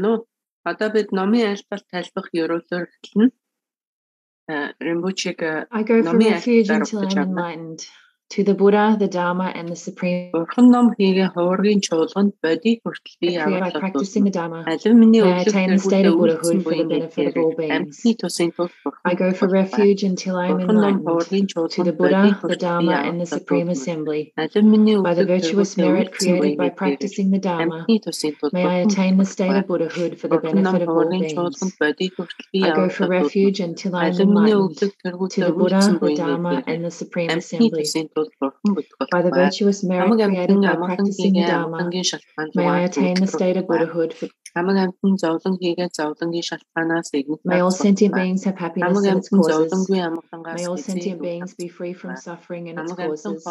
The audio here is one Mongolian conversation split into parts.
байна уу? Одоо бид номын альбал тайлбах ерөөлөөр эхэлнэ. Римбучиг go for refuge until I'm enlightened. To the Buddha, the Dharma, and the Supreme. Бурхан ном хийгээ хувиргийн чуулганд бодийг хүртэл би By practicing the Dharma, алив миний I attain the state of Buddhahood for the benefit of all beings. I go for refuge until I am enlightened. To the Buddha, the Dharma, and the Supreme Assembly. By the virtuous merit created by practicing the Dharma, may I attain the state of Buddhahood for the benefit of all beings. I go for refuge until I am enlightened. To the Buddha, the Dharma, and the Supreme Assembly. By the virtuous merit created by practicing the Dharma, may I attain the state of Buddhahood. For May all sentient beings have happiness and its causes. May all sentient beings be free from suffering and its causes.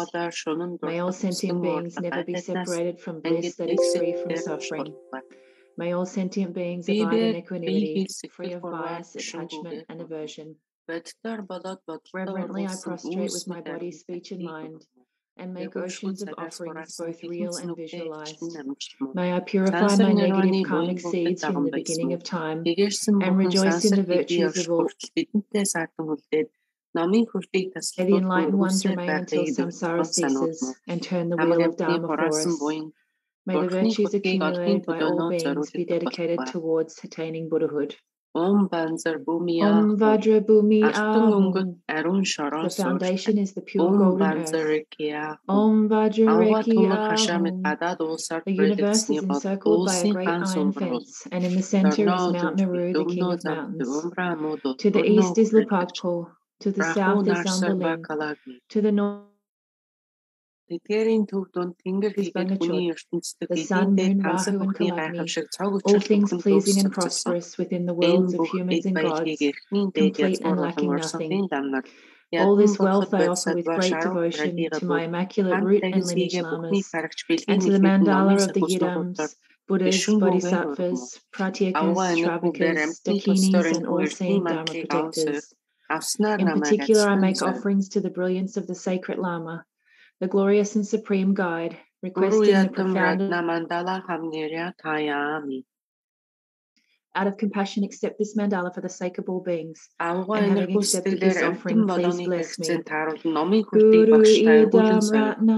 May all sentient beings never be separated from bliss that is free from suffering. May all sentient beings abide in equanimity, free of bias, attachment, and aversion. Reverently I prostrate with my body, speech, and mind, and make oceans of offerings both real and visualized. May I purify my negative karmic seeds from the beginning of time, and rejoice in the virtues of all. May the enlightened ones remain until samsara ceases, and turn the wheel of Dharma for us. May the virtues accumulated by all beings be dedicated towards attaining Buddhahood. Om Vajrabhumi Om Vajrabhumi Om. The foundation is the pure Om golden earth. Om Vajra Vajraki The universe is encircled by a great iron fence, and in the center is Mount Naru, the king of mountains. To the east is Lipatko. To the south is Ambalim. To the north Тэдгээрийн төв дунд тэнгэр Is хийгээд Bangachod. хүний ертөнцийн The sun, хэдийдээ moon, тансаг Rahu, and бүхний Kalagni, гайхамшиг цаг all учир things бүхэн pleasing and төгссөн. prosperous within the Энэ worlds of бүх humans эд and баялагийг gods. эрхний дээд complete and язгуур lacking болон nothing. урсгалын дамнаар All this ядан wealth I бурхад offer with бодсод great башаар devotion радира to my бүр immaculate хамт root and lineage тагсигээ бүхний lamas, харагч бэлгийн and to the хэлхийд mandala номын of the сахуснуудаар Yidams, Buddhas, Бишүүн бүхэн Bodhisattvas, Pratyakas, Авгаа энэ бүгдээр Shravikas, амьтны Dakinis, төсдөрийн and all эртний sane Dharma мантрыг аван суур protectors. авснаар In намайг particular, I альсан make зөв offerings to the brilliance of the sacred Lama, the glorious and supreme guide, Guru requesting the profound out of compassion accept this mandala for the sake of all beings. Авгаа And having энерхүү accepted сэтгэлээр this амьтан offering, please болооны bless me. хэрэгцээнд тааруулан номын хүртийг Guru багштай idam агуулan сойр ratna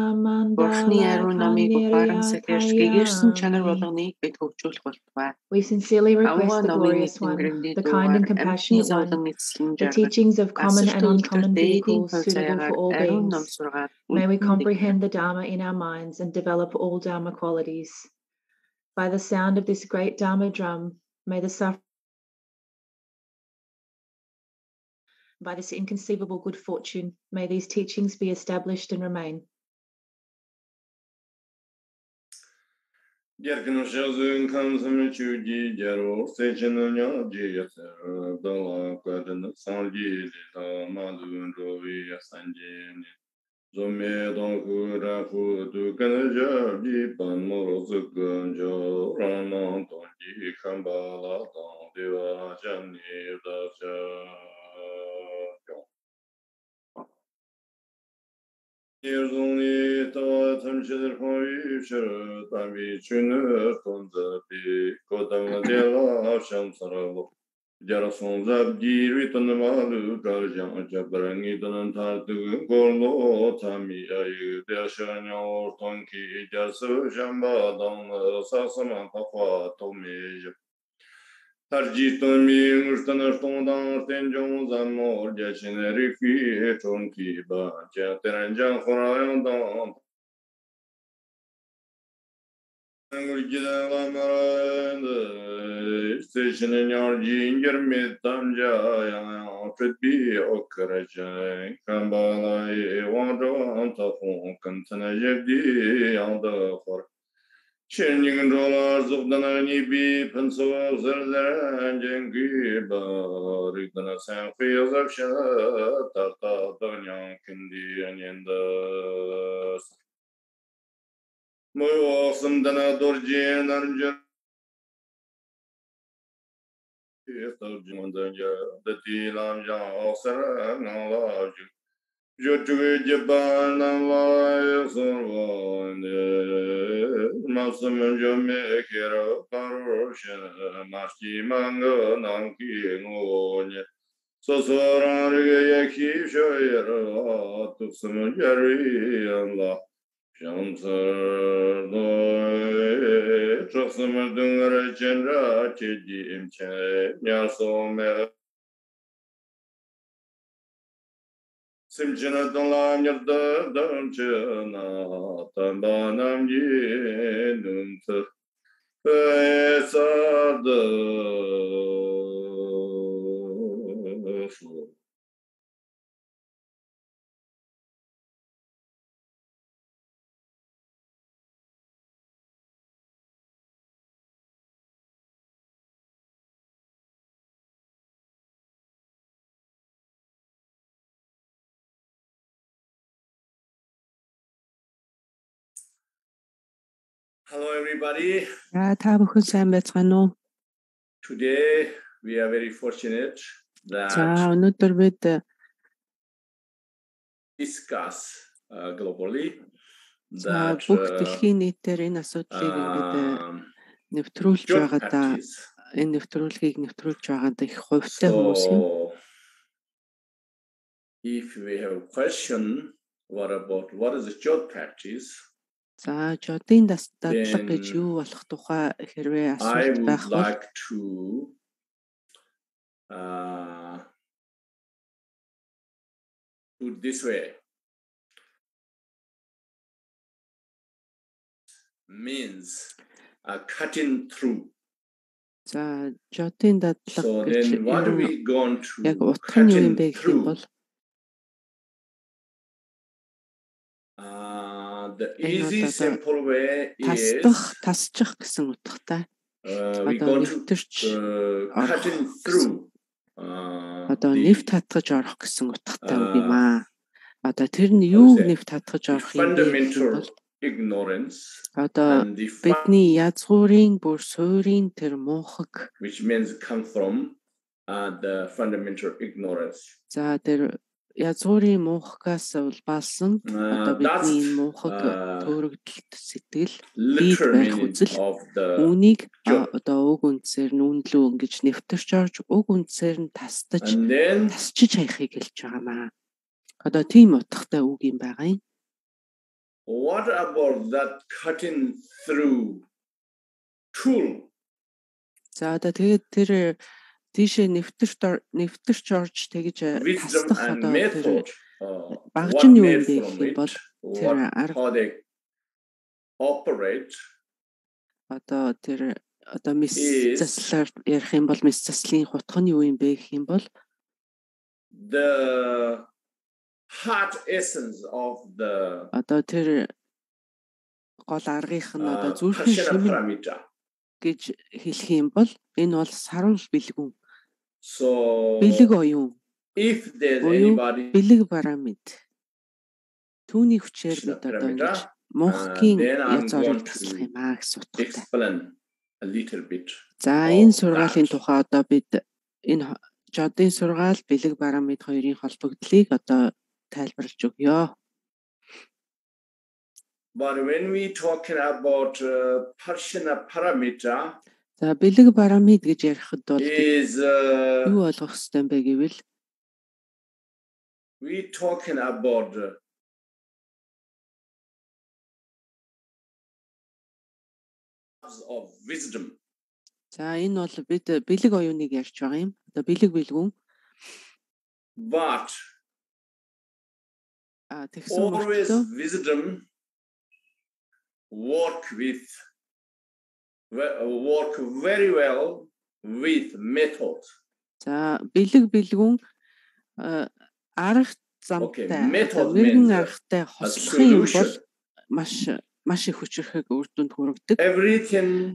Бурхны mandala ариун намыг баран сэхэж гэгэрсэн чанар kamnirya болгоныг бид хөгжүүлэх болтугай. We sincerely Авгаа request the номын glorious one, эсэнгэрний the kind and дуугаар амьтны compassionate one, зовлон эцэслэн the жаргал teachings of common асар and төвлөрт uncommon дээдийн vehicles хувь suitable заяагаар for all ариун ном beings. сургаад May we үндэндээ comprehend the Dharma in our minds and develop all Dharma qualities. By the sound of this great Dharma drum, May the suffering by this inconceivable good fortune, may these teachings be established and remain. zōmē dōng hū rā hū dū kān jā lī pān mō rō zū kān jō rā nāng tōng jī kān bā lā tōng dī wā jā nī dā jā yōng. Nī zōng nī tā wā tam shī dhir hōng yī shir tā mī chū nū tōng zā bī kō tā mā dī lā shāng sā rā lō. jar sonzab girvi tanmalu gar jam jabrangi tanan tartu gorlo tami ayu dershanya orton ki jasu jamba dam sasama taqwa tomi tarji tomi ngurtan orton dan ten jong zam or jachin rifi chon ki ba. Ja teran jang khorayon dan Station your ginger mid tam jaya outfit be okaraja kambala e wando anta fon kantana yedi anda for Çenliğin dolar zıqdana nibi pınsıva zırdan cengi barıqdana sen fiyazap şa tarta danyan kindi anyendas. moy oxum dana dorje narjur tarjumandan ya dati lam ja oxar nala ju jotu jeban la yasur vande masum jo me kero parushan marchi mango nam ki ngonye sosoran rige yaki shoyer atusum jari Allah Shamsardo Chaksama Dungar Chandra Chidi Imche Nyaso Me Simchina Dungla Nyarda Damchina Tamba Namji Nunsa Pesardo Hello everybody. За та бүхэн сайн байцгаана уу? Today we are very fortunate that За өнөөдөр бид discuss uh, globally that бүх uh, дэлхийн нийтээр энэ асуудлыг ингээд нэвтрүүлж байгаадаа practice. энэ нэвтрүүлгийг нэвтрүүлж байгаадаа их хувьтай хүмүүс юм. If we have a question what about what is the job practice За жодын дас дадлаг гэж юу болох тухай хэрвээ асуулт байх бол uh, put this way. Means uh, cutting through. за жодын дадлаг So гэж яг утга нь юу юм бэ гэх юм бол? Uh, the easy simple way is тасдах, тасчих гэсэн утгатай. uh, Одоо нэвтэрч uh, cutting through uh, одоо нэвт татгаж орох гэсэн утгатай үг юм Аа. Одоо тэр нь How юу to say, нэвт татгаж орох юм бол ignorance одоо бидний язгуурын бүр суурийн тэр муухаг which means come from uh, the fundamental ignorance. за тэр язгуурын муухагаас улбаалсан одоо Uh, that's бидний энэ муухаг uh, төөрөгдөлт сэтгэл literal байх үзэл үүнийг одоо уг үндсээр нь үнэлүү ингэж нэвтэрч орж уг үндсээр нь тасдаж тасчиж хайхыг хэлж байгаамаа. Одоо тийм утгатай үг юм байгаа юм. what about that cutting through tool? За одоо тэгээд тэр тийшээ нэвтэрч нэвтэрч орж тэгж э, тасдах and одоо тэр. Uh, багж нь юу юм бэ from гэх юм it, бол тэр арга operate одоо тэр одоо мис заслаар ярих юм бол мис заслын хутга нь юу юм бэ гэх юм бол the heart essence of the одоо тэр гол аргийнх нь одоо uh, зүрхэн шимэн гэж хэлэх юм бол энэ бол саруул бэлгүн So бэлэг оюун if there's anybody бэлэг барамид түүний хүчээр бид одоо ингэж I'm яз going таслах юм аа гэсэн утгатай. За энэ сургаалын тухай одоо бид энэ жодын сургаал бэлэг барамид хоёрын холбогдлыг одоо тайлбарлаж өгье. But when we talking about uh, Prashna Paramita За бэлэг барамид гэж ярихад бол uh, юу ойлгох хэрэгтэй юм бэ гэвэл we talking about uh, of wisdom. за энэ бол бид бэлэг оюуныг ярьж байгаа юм. Одоо бэлэг бэлгүн But а тэгсэн мөртлөө wisdom work with work very well with method. за бэлэг бэлгүн а, арга замтай method мэрэгэн uh, аргатай хослох юм бол маш маш их хүчрэхэг үр дүнд хүргэдэг.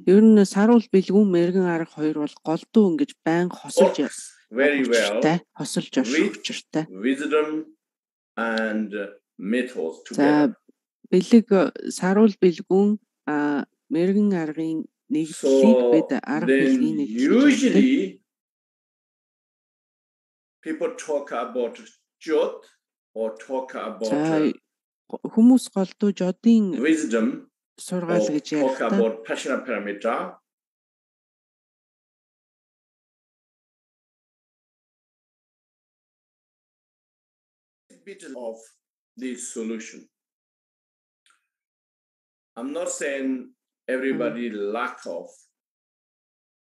Ер нь саруул бэлгүүн мэрэгэн арга хоёр бол голдуу ингэж байн хосолж works very well хосолж with учиртай. wisdom and uh, methods За together. бэлэг саруул бэлгүүн мэрэгэн аргын So бид арга гэж ярьдаг. usually people talk about jot or talk about хүмүүс голдууж одын wisdom сургаал гэж talk about passion parameter. Bit of the solution. I'm not saying everybody lack of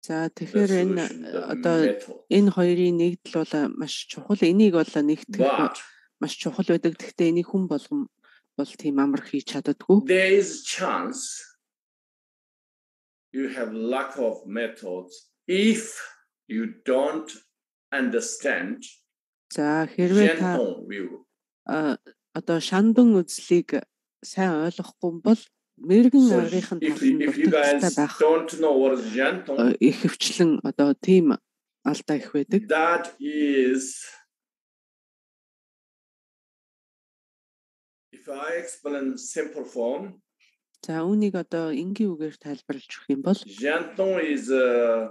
За тэгэхээр энэ одоо энэ хоёрын нэгдэл бол маш чухал. Энийг бол нэгтгэх маш чухал байдаг. Гэхдээ энийг хүн болгон бол тийм амар хийж чаддаггүй. There is chance you have lack of methods if you don't understand За хэрвээ та одоо шандан үзлийг сайн ойлгохгүй бол мэрэгэн аргын талтай байх ихэвчлэн одоо тийм алдаа их байдаг. That is If I explain simple form За үүнийг одоо энгийн үгээр тайлбарлаж өгөх юм бол Janton is uh,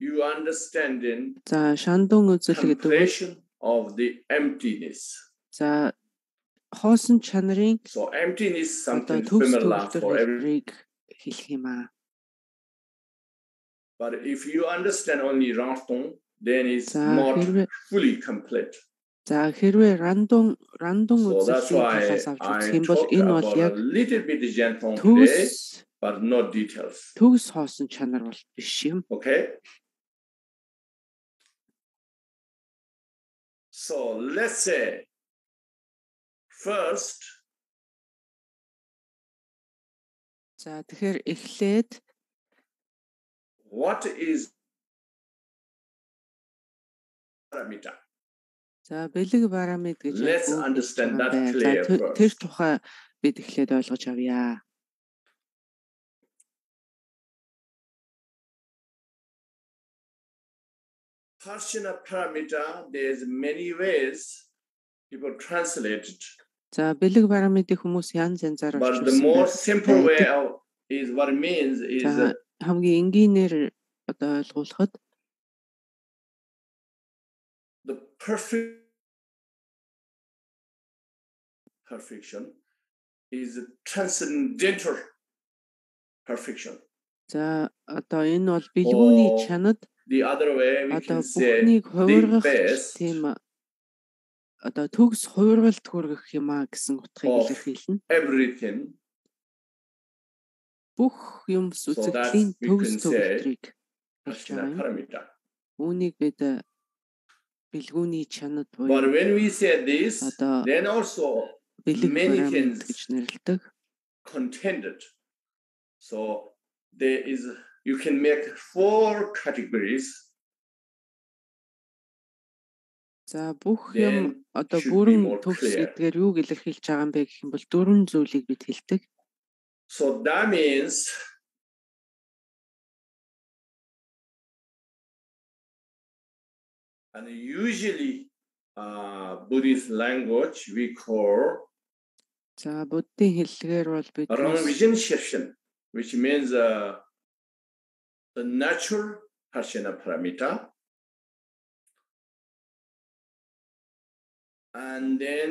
you understanding За шандун үзэл гэдэг нь of the emptiness. За хоосон чанарын so emptiness something familiar for every хэлэх юм аа. But if you understand only random then it's not fully complete. За хэрвээ рандом рандом үзэлтийн талаас авч үзэх юм бол энэ бол яг төгс but not details. Төгс хоосон чанар бол биш юм. Okay. So let's say First За тэгэхээр эхлээд what is parameter? За бэлэг параметр гэж Let's understand that clear. Тэр тухай бид эхлээд ойлгож авъя. Partial parameter there's many ways people translate it За бэлэг параметрийг хүмүүс янз янзаар of is what it means is хамгийн энгийнээр одоо ойлгуулахад the perfect perfection is transcendental perfection. За одоо энэ бол бэлгүүний чанад the other way we can say the best тийм одоо төгс хуургалт хүргэх юм а гэсэн утгыг илэрхийлнэ. Everything бүх юм үзэгдлийн төгс төгсрийг хэлж байгаа. Үүнийг бид э, бэлгүүний чанад буюу But when we say this then also many things гэж нэрлэдэг. contended. So there is you can make four categories За бүх юм одоо бүрэн төгс гэдгээр юу илэрхийлж байгаа юм бэ гэх юм бол дөрвөн зүйлийг бид хэлдэг. So that means and usually uh Buddhist language we call За буддийн хэллэгээр бол бид shift which means uh, the natural Harshana parameter and then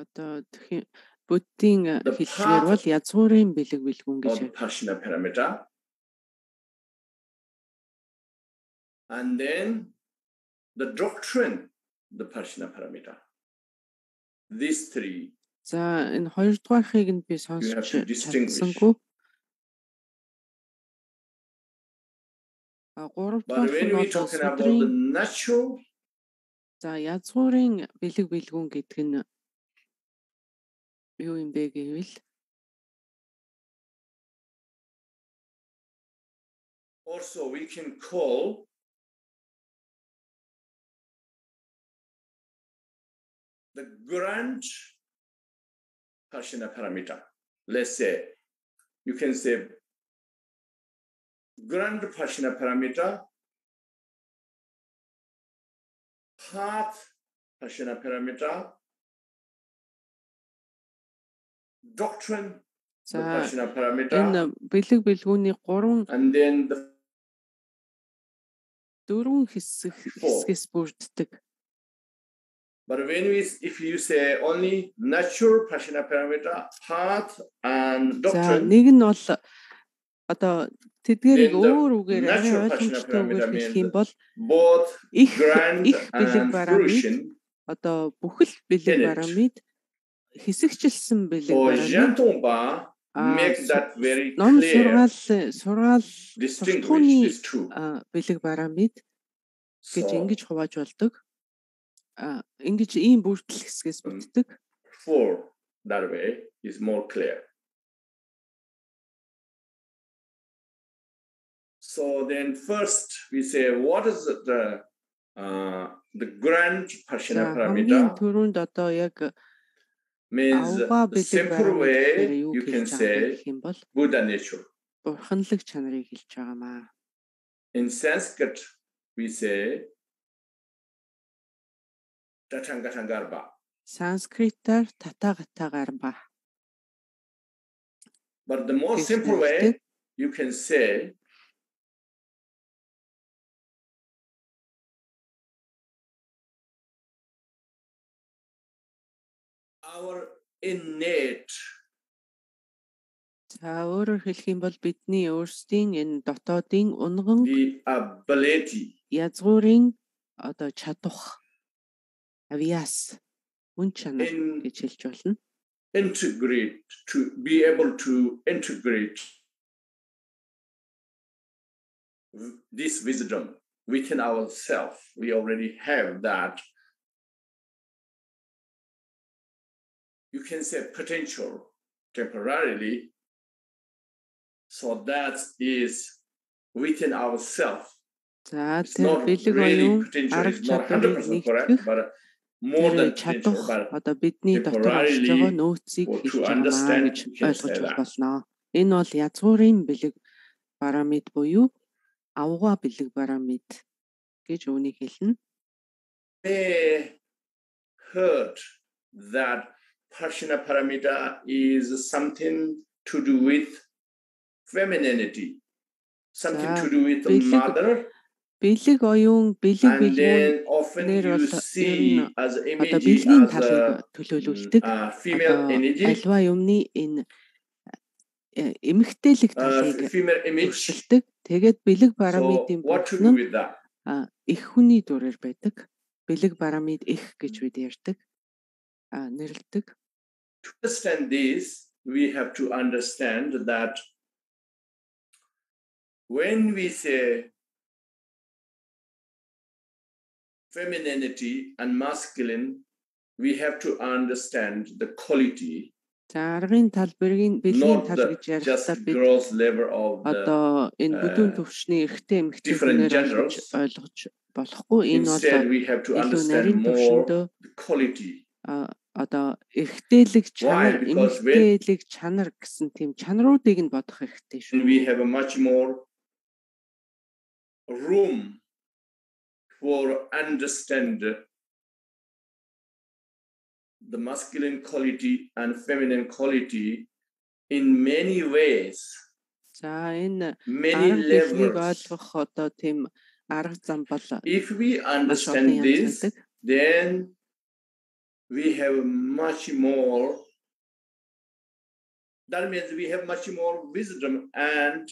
одоо буддийн хэллэгээр бол язгуурын бэлэг бэлгүн гэж parameter. And then the doctrine the Prashna parameter. These three. За энэ хоёрдугаархыг нь би сонсч чадсангүй. А гуравдугаар нь бол natural За язгуурын бэлэг бэлгүүн гэдэг нь юу юм бэ гэвэл also we can call the grand Parsina parameter. Let's say you can say grand Parsina parameter path Hashina parameter doctrine За энэ бэлэг бэлгүүний 3 and then the дөрвөн хэсэг хэсгээс бүрддэг. But when we, if you say only natural prashna parameter, path and doctrine. За нэг нь бол одоо тэдгэрийг өөр үгээр арай ойлгомжтой үгээр хэлэх юм бол их их бэлэг барамид одоо бүхэл бэлэг барамид хэсэгчилсэн бэлэг барамид make that very clear. Сургаал сургаал суртахууны бэлэг барамид гэж ингэж хувааж болдог. Ингэж ийм бүртгэл хэсгээс бүтдэг. For that way is more clear. So then first we say what is the uh, the grand Pashina Paramita? Түрүүнд одоо яг means simple way you can say Buddha nature. Бурханлаг чанарыг хэлж байгаамаа. In Sanskrit we say Tathangatangarba. Санскритаар Татагатагарба. But the most simple way you can say our innate. За өөрөөр хэлэх юм бол бидний өөрсдийн энэ дотоодын унган ability. язгуурын одоо чадах авиас үн чанар гэж хэлж болно. integrate to be able to integrate this wisdom within ourselves we already have that you can say potential temporarily. So that is within ourselves. За тэр бэлэг оюун арга чадварыг нэгтгэх more than чадах одоо бидний дотор орж байгаа нөөцийг хэлж байгаа гэж ойлгож болно. Энэ бол язгуурын бэлэг парамид буюу авга бэлэг парамид гэж үүнийг хэлнэ. They heard that Prashna paramita is something to do with femininity, something to do with the mother. Бэлэг оюун бэлэг бэлгүүн нэр бол одоо бэлгийн талыг төлөөлүүлдэг. Альва юмны энэ эмэгтэйлэг талыг өршөлдөг. Тэгээд бэлэг парамидын бүхэн их хүний дүрээр байдаг. Бэлэг парамид их гэж бид ярьдаг. нэрлдэг. To understand this, we have to understand that when we say femininity and masculine, we have to understand the quality. За аргын талбарыг бэлгийн тал гэж ярьхдаа бид одоо энэ бүдүүн төвшний эрэгтэй эмэгтэйгээр ойлгож болохгүй. Энэ бол илүү нарийн төвшөндөө одоо эргтээлэг чанар эмгтээлэг чанар гэсэн тийм чанаруудыг нь бодох хэрэгтэй шүү. We have a much more room for understand the masculine quality and feminine quality in many ways. За энэ many levels ойлгох одоо тийм арга зам бол If we understand this then we have much more. That means we have much more wisdom and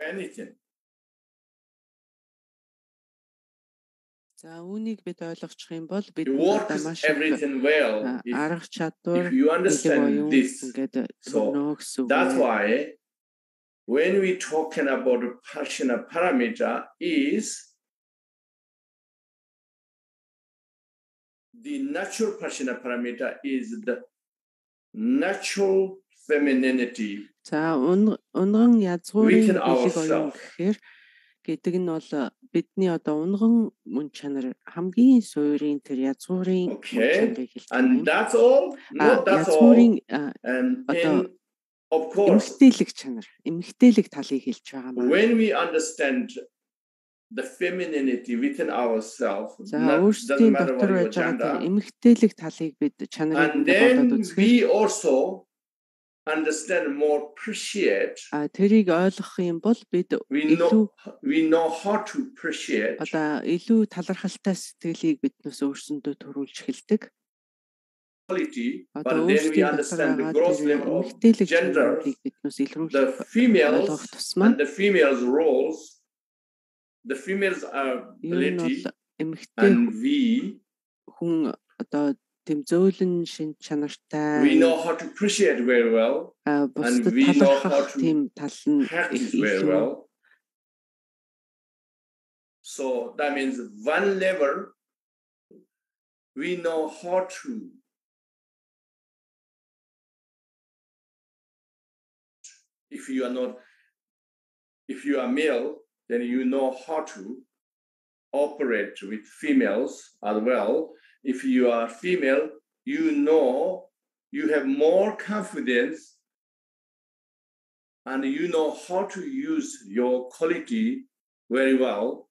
anything. За үүнийг бид ойлгочих юм бол бид одоо маш арга чадвар ингээд өгнө гэсэн. That's why when we talking about Prashna parameter is the natural Prashna parameter is the natural femininity. За унган язгуурын бэлэг оюун гэхээр гэдэг нь бол бидний одоо унган мөн чанар хамгийн суурийн тэр язгуурын чанарыг байна. And that's all. No, that's язгуурын одоо of course эмгтээлэг чанар, эмгтээлэг талыг хэлж байгаа маа. When we understand the femininity within ourselves за өөрсдийн дотор байж байгаа эмэгтэйлэг талыг бид чанарыг бодоод үзэх. We also understand more appreciate. А тэрийг ойлгох юм бол бид илүү we know how to appreciate. одоо илүү талархалтай сэтгэлийг биднээс өөрсөндөө төрүүлж эхэлдэг. Quality but then we understand the gross level of gender the females and the females roles the females are ability and we хүн одоо тэм зөөлөн шин чанартай we know how to appreciate very well and we know how to тэм тал нь их very well so that means one level we know how to if you are not if you are male then you know how to operate with females as well if you are female, you know you have more confidence and you know how to use your quality very well.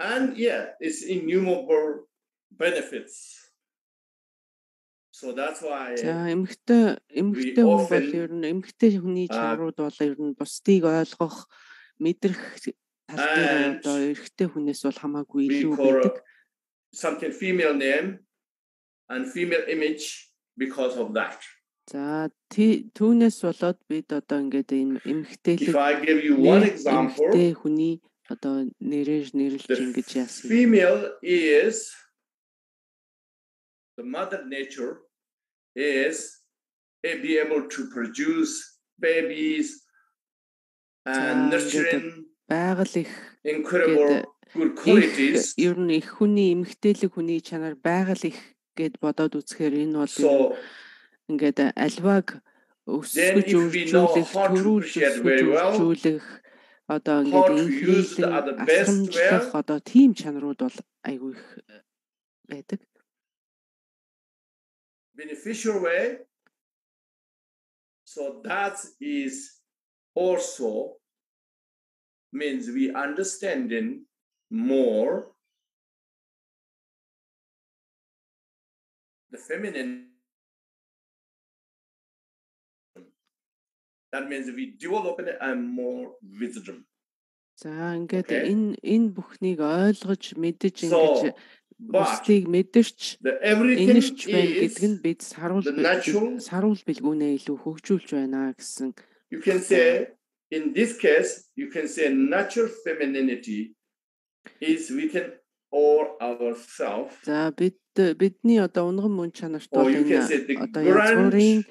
And yeah, it's innumerable benefits. So that's why За эмэгтэй эмэгтэй хүн бол ер нь эмэгтэй хүний чанарууд бол ер нь бусдыг ойлгох мэдрэх тал дээр одоо эрэгтэй хүнээс бол хамаагүй илүү байдаг something female name and female image because of that. За түүнээс болоод бид одоо ингээд ийм эмгтээлэг example хүний одоо нэрээр нэрлэж ингэж яасан. Female is the mother nature is be able to produce babies nurturing байгаль их incredible good qualities. Ер нь их хүний эмгтээлэг хүний чанар байгаль их гэд бодоод үзэхээр энэ бол ингээд альваг өсгөж үржүүлэх, төрүүлж үржүүлэх одоо ингээд ахамжлах одоо тийм чанарууд бол айгүй их байдаг. beneficial way so that is also means we understanding more the feminine. That means we develop and more wisdom. За ингээд энэ энэ бүхнийг ойлгож мэдэж ингэж бусдыг мэдэрч энэч байна гэдэг нь бид саруул саруул бэлгүүнээ илүү хөгжүүлж байна гэсэн. You can say in this case you can say natural femininity is within or ourselves. За бид бидний одоо унган мөн чанарт бол энэ одоо язгуурын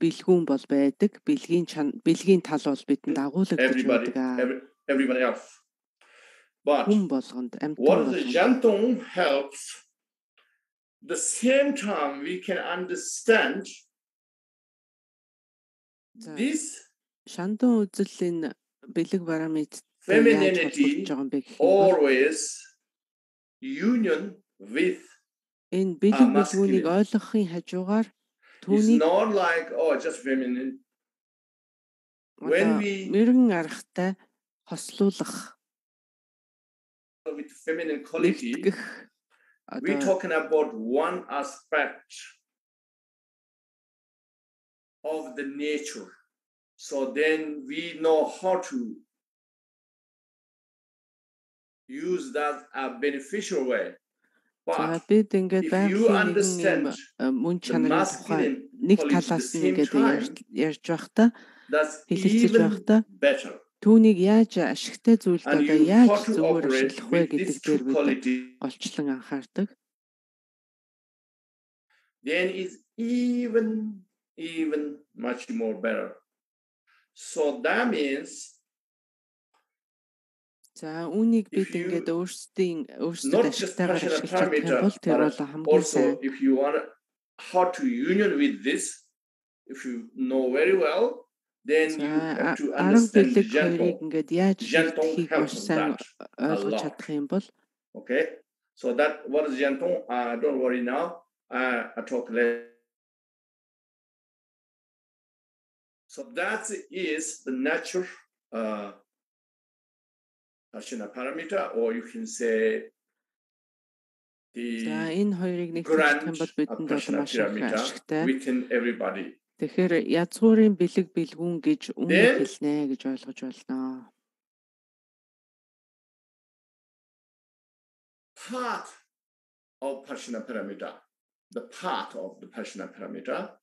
бэлгүүн бол байдаг. Бэлгийн бэлгийн тал бол бидэнд агуулгадж байдаг. Everybody else. But what the jantung helps the same time we can understand this шандун үзэл энэ бэлэг барамид femininity always union with энэ бэлэг бүлгүүнийг ойлгохын хажуугаар түүнийг not like oh just feminine. When we мэрэгэн аргатай хослуулах. With feminine quality we talking about one aspect of the nature so then we know how to use that a beneficial way. За бид ингээд байгалийн нэгэн мөн чанарын тухай нэг талаас нь ингээд ярьж байхдаа хэлэлцэж байхдаа түүнийг яаж ашигтай зүйлд одоо яаж зөвөр ашиглах вэ гэдэг дээр бид голчлон анхаардаг. Then is even even much more better. So that means За үүнийг бид ингээд өөрсдийн өөрсдөд ашигтайгаар ашиглаж чадах юм бол тэр бол хамгийн сайн. If you want how to union with this if you know very well then you have to understand the gentle. ингээд яаж хийх маш сайн ойлгож чадах юм бол Okay? So that what is gentle? Uh don't worry now. Uh, I talk later So that is the natural uh, Ashina parameter, or you can say За энэ хоёрыг нэгтгэх юм бол бидэнд бол маш их ашигтай. Тэгэхээр язгуурын бэлэг бэлгүүн гэж өмнө хэлнэ гэж ойлгож байна. Part of Prashna Paramita, the part of the Prashna Paramita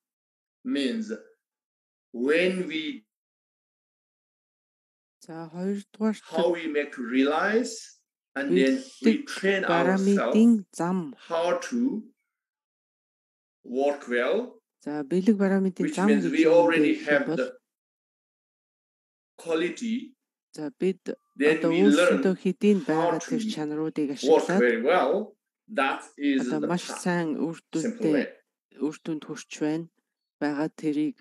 means when we За хоёрдугаар how we make realize and then we train ourselves how to work well. За бэлэг параметрийн зам гэж we already have the quality. За бид одоо өөрсдөө хэдийн байгаа тэр чанаруудыг ашиглаад that is маш сайн үр дүнтэй үр дүнд хүрч байна. Бага тэрийг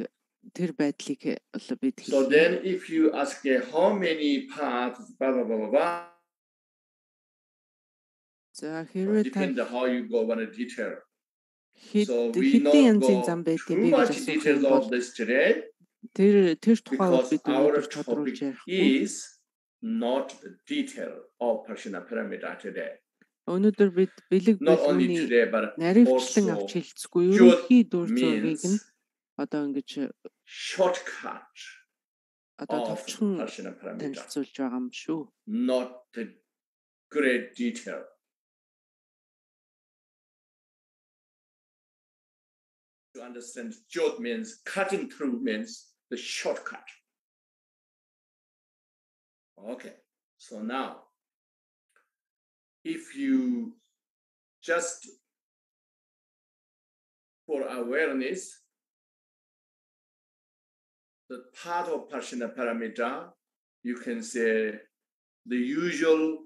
тэр байдлыг одоо бид. So then if you ask how many parts blah blah blah blah За хэрвээ та how you go about a detail. Хэдийн янзын зам байдаг би асуух Тэр тэр тухай бид тодруулж ярих. Is not the detail of Prashna pyramid today. Өнөөдөр бид бэлэг бүлгүүний наривчлан авч хэлцгүй ерөнхий дүр зургийг нь одоо ингэж shortcut одоо товчхон танилцуулж байгаа юм шүү. Not the great detail. To understand jot means cutting through means the shortcut. Okay, so now if you just for awareness the part of Prashna Paramita, you can say the usual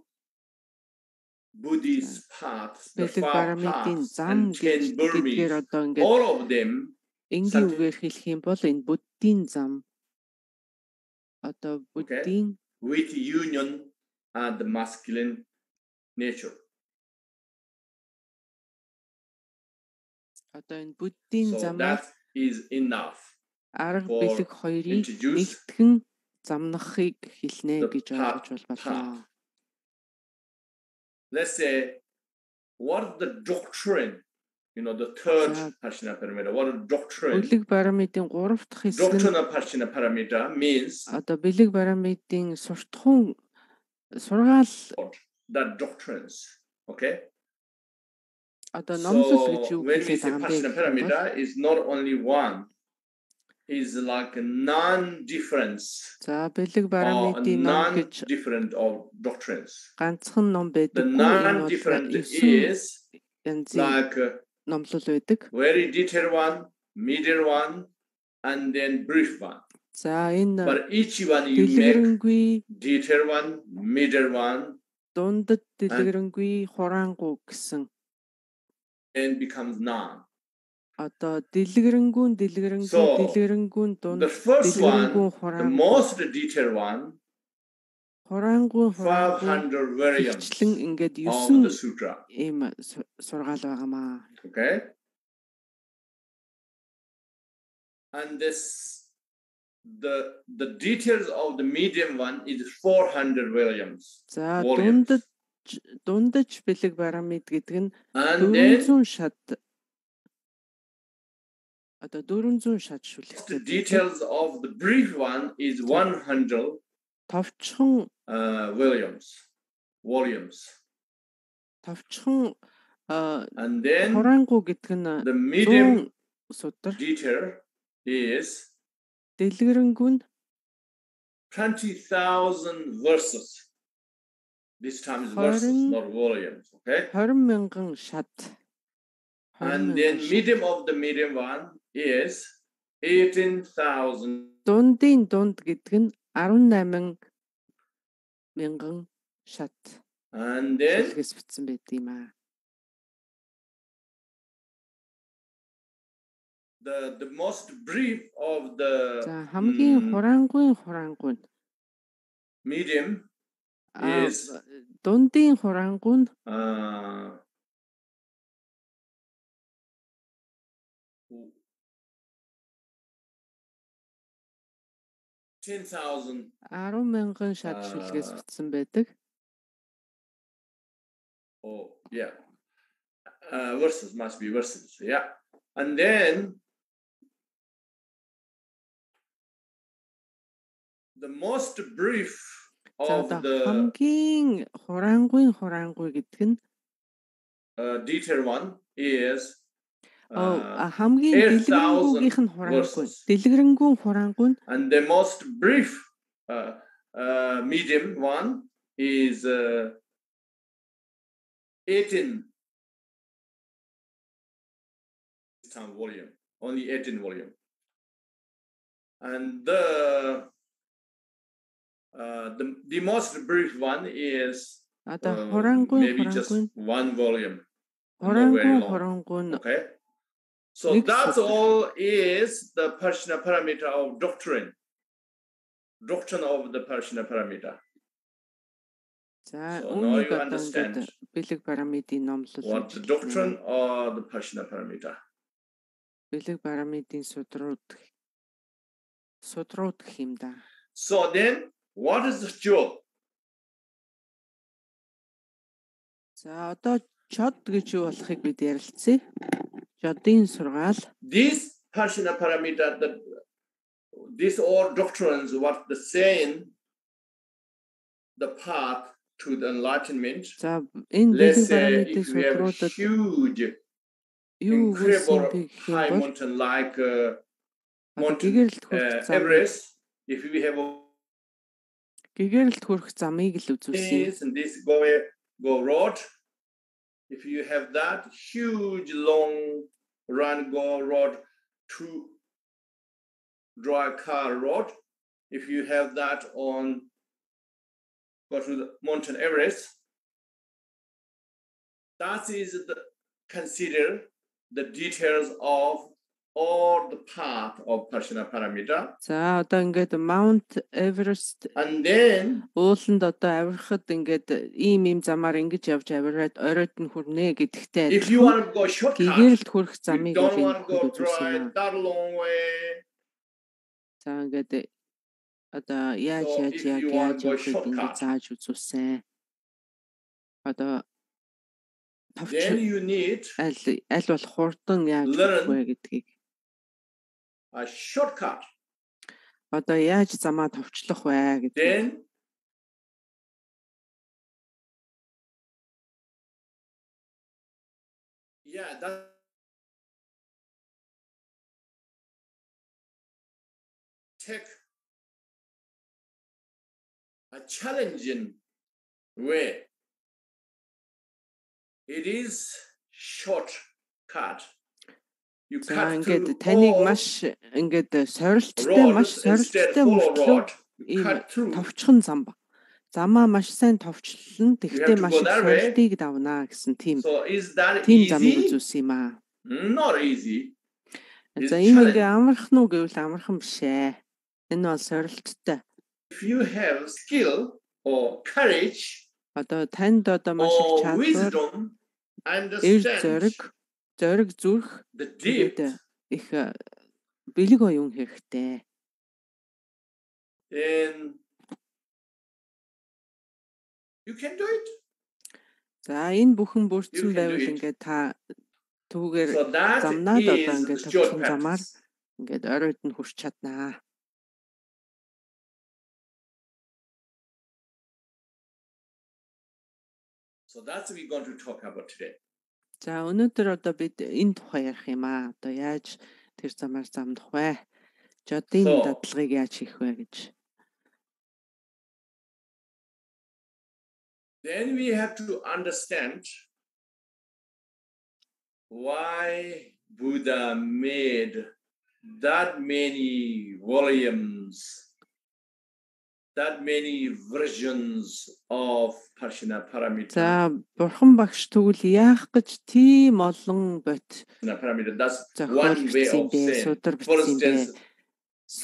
Buddhist path, the far path, and ten Burmese, all of them энгийн үгээр хэлэх юм бол энэ буддийн зам одоо буддийн with union and the masculine nature. Одоо энэ буддийн замаар is enough арга бэлэг хоёрыг нэгтгэн замнахыг хэлнэ гэж ойлгож болно. Let's say what the doctrine? You know the third Prashna paramita. What a doctrine? Бэлэг парамидын 3 дахь хэсэг doctrine of Prashna paramita means одоо бэлэг парамидын суртахуун сургаал the doctrines okay? одоо номлол гэж юу хэлээд байгаа юм бэ? Paramita is not only one is like a non-difference. За бэлэг барамидын ном гэж different of doctrines. Ганцхан ном байдаг. The non-different is like номлол байдаг. Very detailed one, middle one, and then brief one. За энэ But each one you make detailed one, middle one, дундад дэлгэрэнгүй хураангу гэсэн and becomes none. Одоо дэлгэрэнгүй дэлгэрэнгүй дэлгэрэнгүй дунд дэлгэрэнгүй хураан the most detailed one хураангуй хураангуй variants ингээд 9 ийм сургаал байгаамаа. Okay. And this the the details of the medium one is 400 volumes. За дундаж дундаж бэлэг барамид гэдэг нь 400 шат одоо 400 шат шүлэгтэй. The details of the brief one is 100 товчхон uh Williams volumes. Товчхон and then хурангу гэдэг нь the medium судар detail is дэлгэрэнгүй нь 20000 verses. This time is verses not volumes, okay? 20 мянган шат. And then medium of the medium one is 18000 дундын дунд гэдэг нь 18 мянган шат. And then? Хэлгээс бичсэн байт юм аа. The the most brief of the За хамгийн хураангуй хураангуй medium is дундын хураангуй нь аа 10000 10 мянган шат шүлгээс бичсэн байдаг. Oh, yeah. uh, verses must be verses. Yeah. And then the most brief of the хамгийн хураангуй хураангуй гэдэг нь uh, detail one is uh, хамгийн дэлгэрэнгүйгийнх нь хураангуй. Дэлгэрэнгүй хураангуй нь and the most brief uh, uh, medium one is uh, 18 time volume, only 18 volume. And the uh, the, the most brief one is uh, maybe just one volume. Okay. So that's all is the Parshna parameter of doctrine. Doctrine of the Parshna parameter. За үүнийг одоо бэлэг параметрийн номлол What the doctrine or the Parshna parameter? Бэлэг параметрийн судрууд судрууд гэх юм да. So then what is the job? За одоо чод гэж юу болохыг бид ярилцъя. Жодын сургаал. This Parshna parameter the this all doctrines what the saying the path to the enlightenment. За энэ Let's say if you have a huge incredible high mountain like uh, mountain uh, Everest, if we have a гэгэрэлт хүрэх замыг л үзүүлсэн. this and this go go road, if you have that huge long run go road to drive car road, if you have that on go to the mountain Everest. That is the, consider the details of all the part of Prashna parameter. За одоо ингээд Mount Everest and then ууланд одоо авирахад ингээд ийм ийм замаар ингэж явж авираад оройд нь хүрнэ гэдэгтэй if you want to go shortcut гэгэрэлд хүрэх замыг long way. За ингээд одоо яаж яаж яг яаж явахыг ингэ зааж үзүүлсэн. Одоо then you need аль аль болох хурдан яаж явах вэ гэдгийг a shortcut. Одоо яаж замаа товчлох вэ гэдэг. Then Yeah, that take a challenging way. It is shortcut. За ингээд таныг маш ингээд сорилттой маш сорилттой мөртлөө ийм товчхон зам ба. Замаа маш сайн товчлон тэгтээ маш их сорилтыг давнаа гэсэн тийм тийм замыг үзүүлсэн юм аа. Not easy. За энэ challenge. ингээ амарх нь уу гэвэл амархан биш ээ. Энэ бол сорилттой. If you have skill or courage Одоо танд одоо маш их чадвар, wisdom, эр understand зориг, зориг зүрх их э, бэлэг оюун хэрэгтэй. then you can do it. За энэ бүхэн бүрдсэн байвал it. ингээ та түүгээр замнаад одоо ингээд товчхон замаар ингээд оройд нь хүрч чаднаа. So that's what we're going to talk about today. За өнөөдөр одоо бид энэ тухай ярих юм аа. Одоо яаж тэр замаар замдах вэ? Жодын дадлагыг яаж хийх вэ гэж. Then we have to understand why Buddha made that many volumes, that many versions of Parshina Paramita. За бурхан багш тэгвэл яах гэж тийм олон бот зохиол one way бичсэн of бэ? saying. Судар For бичсэн бэ? instance,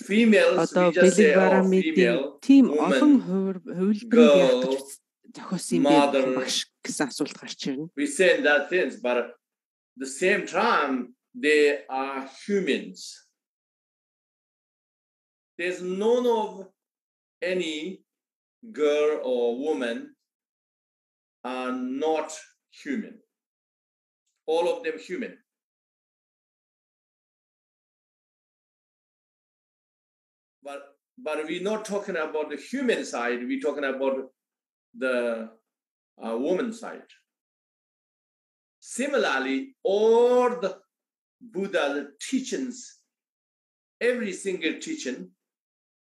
females, Одоо бэлэг oh, барамидын female, тийм олон хувилбарыг яах гэж зохиосон юм бэ багш гэсэн асуулт гарч ирнэ. we say that things, but the same time, they are humans. There's none of any girl or woman are not human. all of them human. But but we're not talking about the human side. We're talking about the uh, woman side. Similarly, all the Buddha's teachings, every single teaching,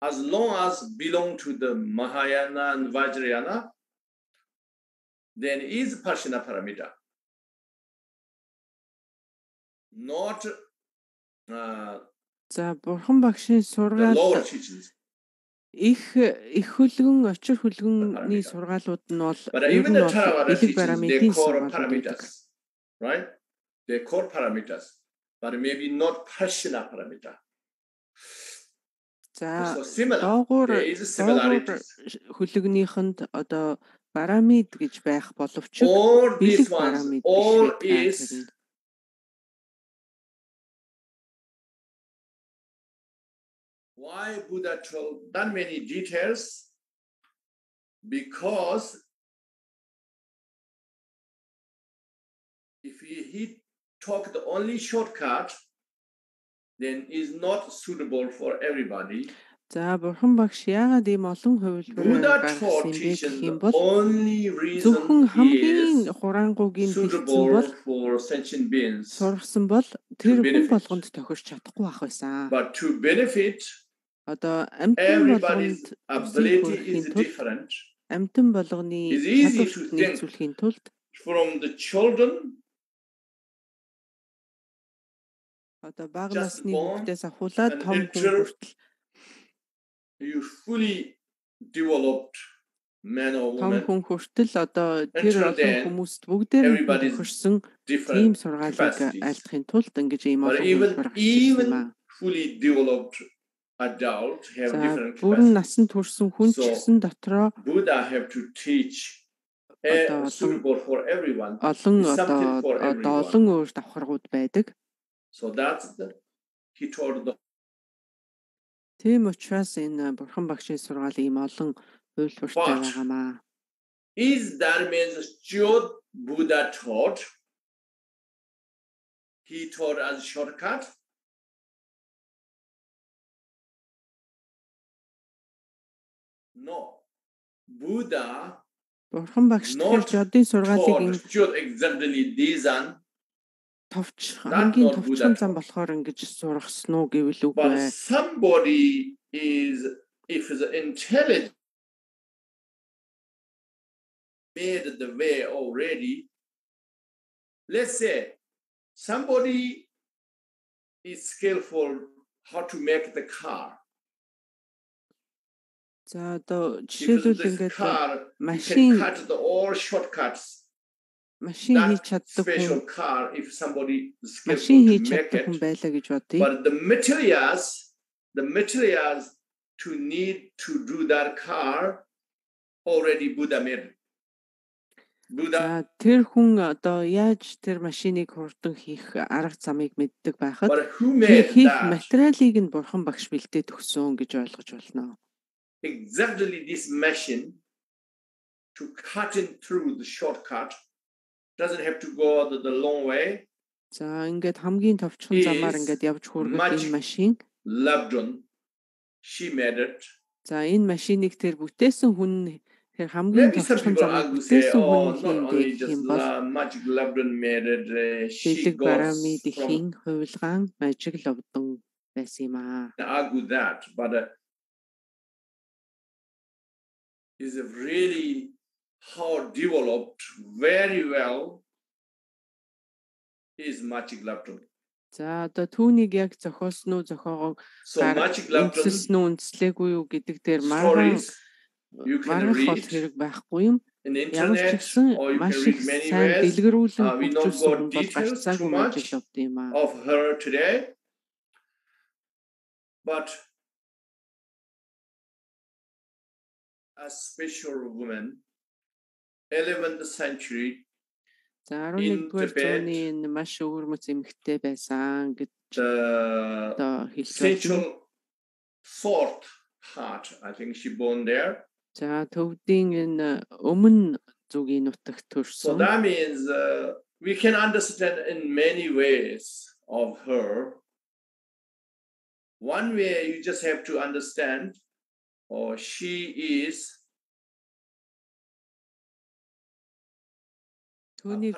as long as belong to the Mahayana and Vajrayana, then is Prashna Paramita. Not uh, За бурхан багшийн сургаал их их хөлгөн очир хөлгөний сургаалууд нь бол ер нь бол элэг параметрийн сургаалууд right the core parameters but maybe not prashna parameter За доогуур хөлгөнийхэнд одоо парамид гэж байх боловч бэлэг парамид биш Why Buddha told that many details? Because if he, he talked only shortcut, then is not suitable for everybody. За бурхан багш яагаад ийм олон хувилбар гаргасан бэ гэх юм бол зөвхөн хамгийн хурангуйгийн хэлсэн бол сургасан бол тэр хүн болгонд тохирч чадахгүй байх байсан. But to benefit одоо амтан болгонд амтан болгоны чадварт нийцүүлэхийн тулд from the children одоо бага насны хүүхдээс ахуулаад том хүн хүртэл. you fully developed man or woman том хүн хүртэл одоо тэр олон хүмүүст бүгдээр хөрсөн тийм сургаалыг айлтахын тулд ингэж ийм олон хүн even fully developed adult have different бүрэн насанд хүрсэн хүн ч гэсэн дотроо Buddha have to teach everyone. Олон одоо одоо олон өөр давхаргууд байдаг. So that's the he told the Тийм учраас энэ бурхан багшийн сургаал ийм олон хувилбартай байгаамаа. Is that means Jod Buddha taught he taught as shortcut No. Buddha Бурхан багш тэгэхээр жодын сургаалыг exactly these and товч хамгийн товчхон зам болохоор ингэж сургасан уу гэвэл үгүй. Somebody is if is intelligent made the way already let's say somebody is skillful how to make the car За одоо жишээлбэл ингээд машин машин хийж чаддаг хүн машин хийж чаддаг хүн байлаа гэж бодъё. But the materials the materials to need to do that car already Buddha made. Buddha тэр хүн одоо яаж тэр машиныг хурдан хийх арга замыг мэддэг байхад хийх материалыг нь бурхан багш бэлдээд өгсөн гэж ойлгож байна exactly this machine to cut in through the shortcut doesn't have to go the, the long way. За ингээд хамгийн товчхон замаар ингээд явж хүргэх энэ машин loved one she made it. За энэ машиныг тэр бүтээсэн хүн тэр хамгийн товчхон замаар бүтээсэн хүн хийх юм бол magic loved one made it she goes from хувилгаан magic loved one байсан юм аа. Argue that but uh, is really how developed very well is magic laptop. За одоо түүнийг яг зохиосон уу зохиогоо үндэслэн үү үндэслээгүй юу гэдэг дээр маргаан маргаан хэрэг байхгүй юм. Ямар ч гэсэн маш их сайн дэлгэрүүлэн хөгжүүлсэн бол гарцаагүй magic laptop юм аа. Of her today but a special woman 11th century За 11-р зууны энэ маш өвөрмөц эмэгтэй байсан гэж одоо хэлж байна. Fourth heart I think she born there. За төвдийн энэ өмнө зүгийн нутагт төрсөн. So that means uh, we can understand in many ways of her. One way you just have to understand, or she is Түүнийг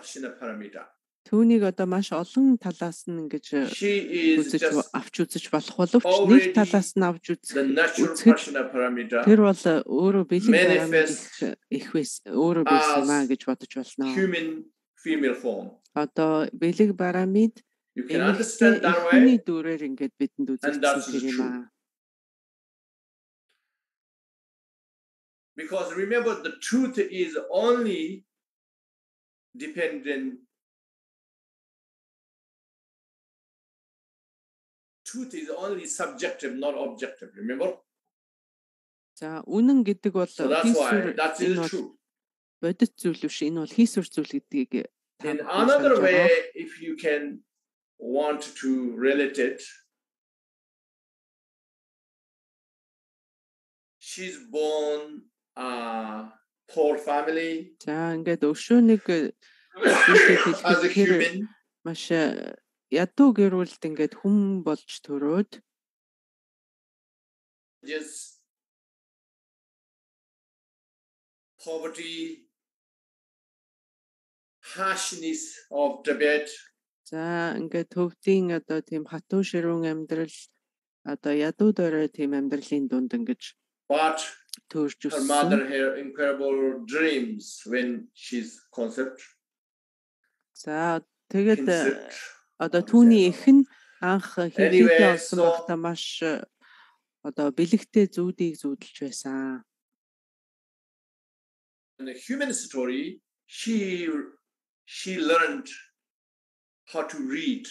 Түүнийг одоо маш олон талаас нь ингэж үзэж авч үзэж болох боловч нэг талаас нь авч үзэх тэр бол өөрөө бэлэг параметр их байс өөрөө байсан маа гэж бодож болно. Одоо бэлэг параметр Эхний дүрээр ингээд бидэнд үзүүлсэн юм аа. Because remember the truth is only dependent truth is only subjective not objective remember За үнэн гэдэг бол хийсвэр бодит зүйл биш энэ бол хийсвэр зүйл гэдгийг In another way if you can want to relate it she's born a poor family. За ингээд өшөө нэг human. маш ядуу гэрүүлд ингээд хүм болж төрөөд just poverty. Harshness of Tibet За ингээд төвдийн одоо тийм хатуу ширүүн амьдрал одоо ядуу дөрөө тийм амьдралын дунд ингэж but төрж өссөн. Her mother had incredible dreams when she's concept. За тэгээд одоо түүний эх нь анх хэлхийдээ олсон байхдаа маш одоо бэлэгтэй зүүдийг зүүдэлж байсан. In the human story she she learned how to read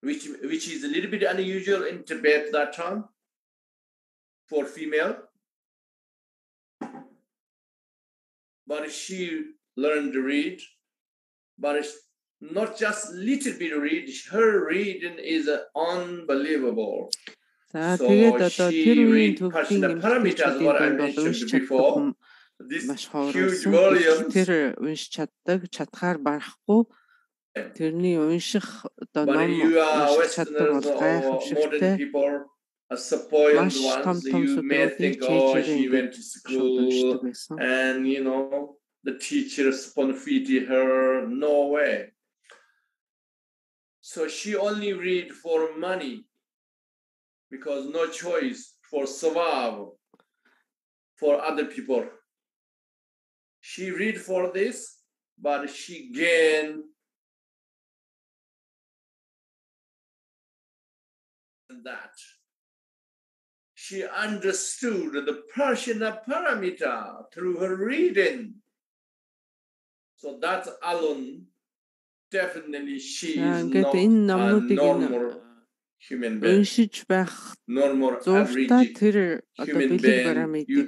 which which is a little bit unusual in Tibet that time for female but she learned to read. But not just little bit read her reading is unbelievable. За тэгээд одоо тэр үеийн төвийн parameters бол уншиж чаддаг маш ховор тэр уншиж чаддаг чадхаар барахгүй. Тэрний унших одоо ном унших чадвар бол гайхамшигтай as a spoiled ones you may think oh she went to school and you know the teacher spoon feed her no way. So she only read for money because no choice for survival for other people. She read for this but she gain that. She understood the Prashna parameter through her reading. So that's alone definitely she is not a normal human being. Байх зуртаа тэр одоо бэлэг параметрийг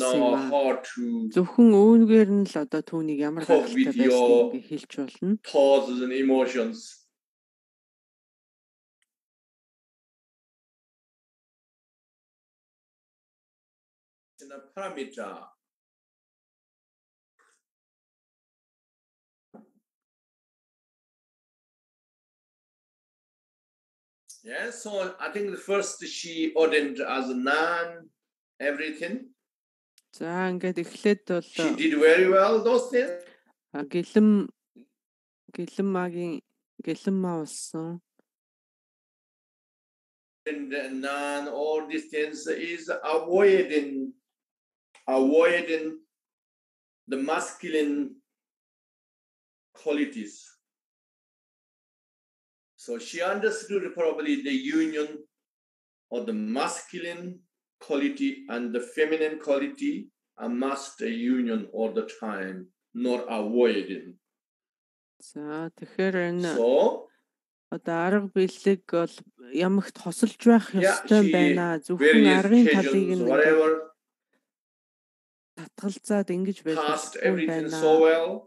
know how to зөвхөн үүнгээр нь л одоо түүнийг ямар гайхалтай байсныг хэлж болно. Thoughts and emotions parameter. Yeah, so I think the first she ordained as a nun, everything. За ингээд эхлээд бол She did very well those things. гэлэм гэлэм магийн гэлэм маа болсон. And nun all these things is avoiding avoiding the masculine qualities. So she understood probably the union of the masculine quality and the feminine quality and must a union all the time, not avoiding. За тэгэхээр энэ одоо арга бэлэг бол ямагт хосолж байх ёстой байна. Зөвхөн аргын талыг нь татгалзаад ингэж байж байна.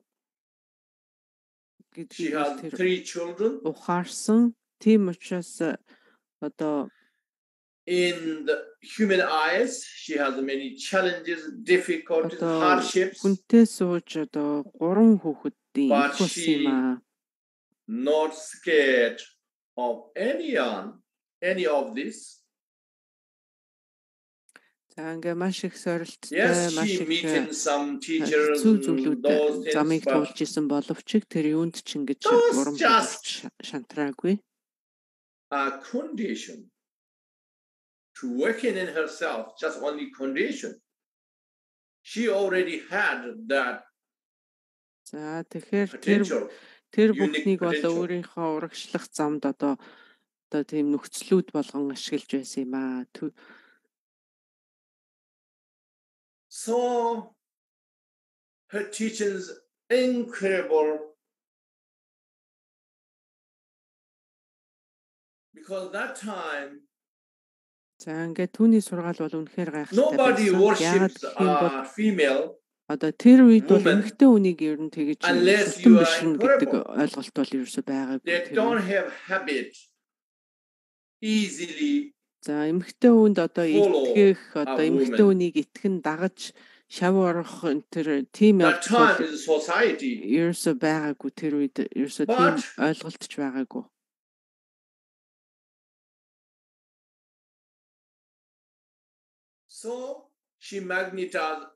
гэдгийг тэр ухаарсан. Тийм учраас одоо in the human eyes she has many challenges difficulties hardships. хүнтэй сууж одоо гурван хүүхэдийн их ус юм аа. not scared of any on any of this За ингээ маш их сорилттой маш их зүг зүйлүүд замыг туулж исэн боловч тэр юунд ч ингэж урам шантраагүй. A condition to working in herself just only condition. She already had that. За тэгэхээр тэр тэр бүхнийг бол өөрийнхөө урагшлах замд одоо одоо тийм нөхцлүүд болгон ашиглаж байсан юм аа. So her teachings incredible because that time За ингээд түүний сургаал бол үнэхээр гайхалтай байсан. Яагаад гэх юм бол одоо тэр үед бол эмэгтэй хүнийг ер нь тэгэж сүтэн бишрэн гэдэг ойлголт бол ерөөсөй байгаагүй. easily За эмэгтэй хүнд одоо итгэх одоо эмэгтэй хүнийг итгэн дагаж шав орох тэр тим ерөөсөй байгаагүй тэр үед ерөөсөй тийм ойлголт ч байгаагүй. So she magnetized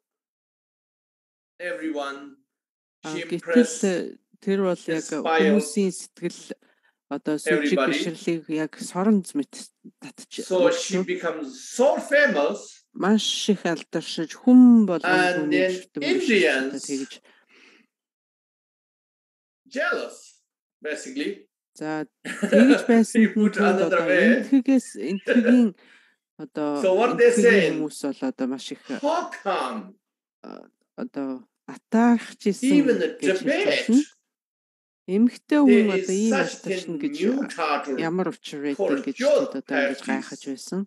everyone. She impressed тэр бол яг хүмүүсийн сэтгэл одоо сүжиг бишрлийг яг соронз мэт татж So she becomes so famous. Маш их алдаршиж хүн болгон тэгж jealous basically. За тэгж байсан энтгэгээс энтгэгийн одоо хүмүүс бол одоо маш их одоо атаарч исэн гэж хэлсэн. Эмэгтэй хүн одоо ийм алтаршна гэж ямар учир байдаг гэж одоо ингэж гайхаж байсан.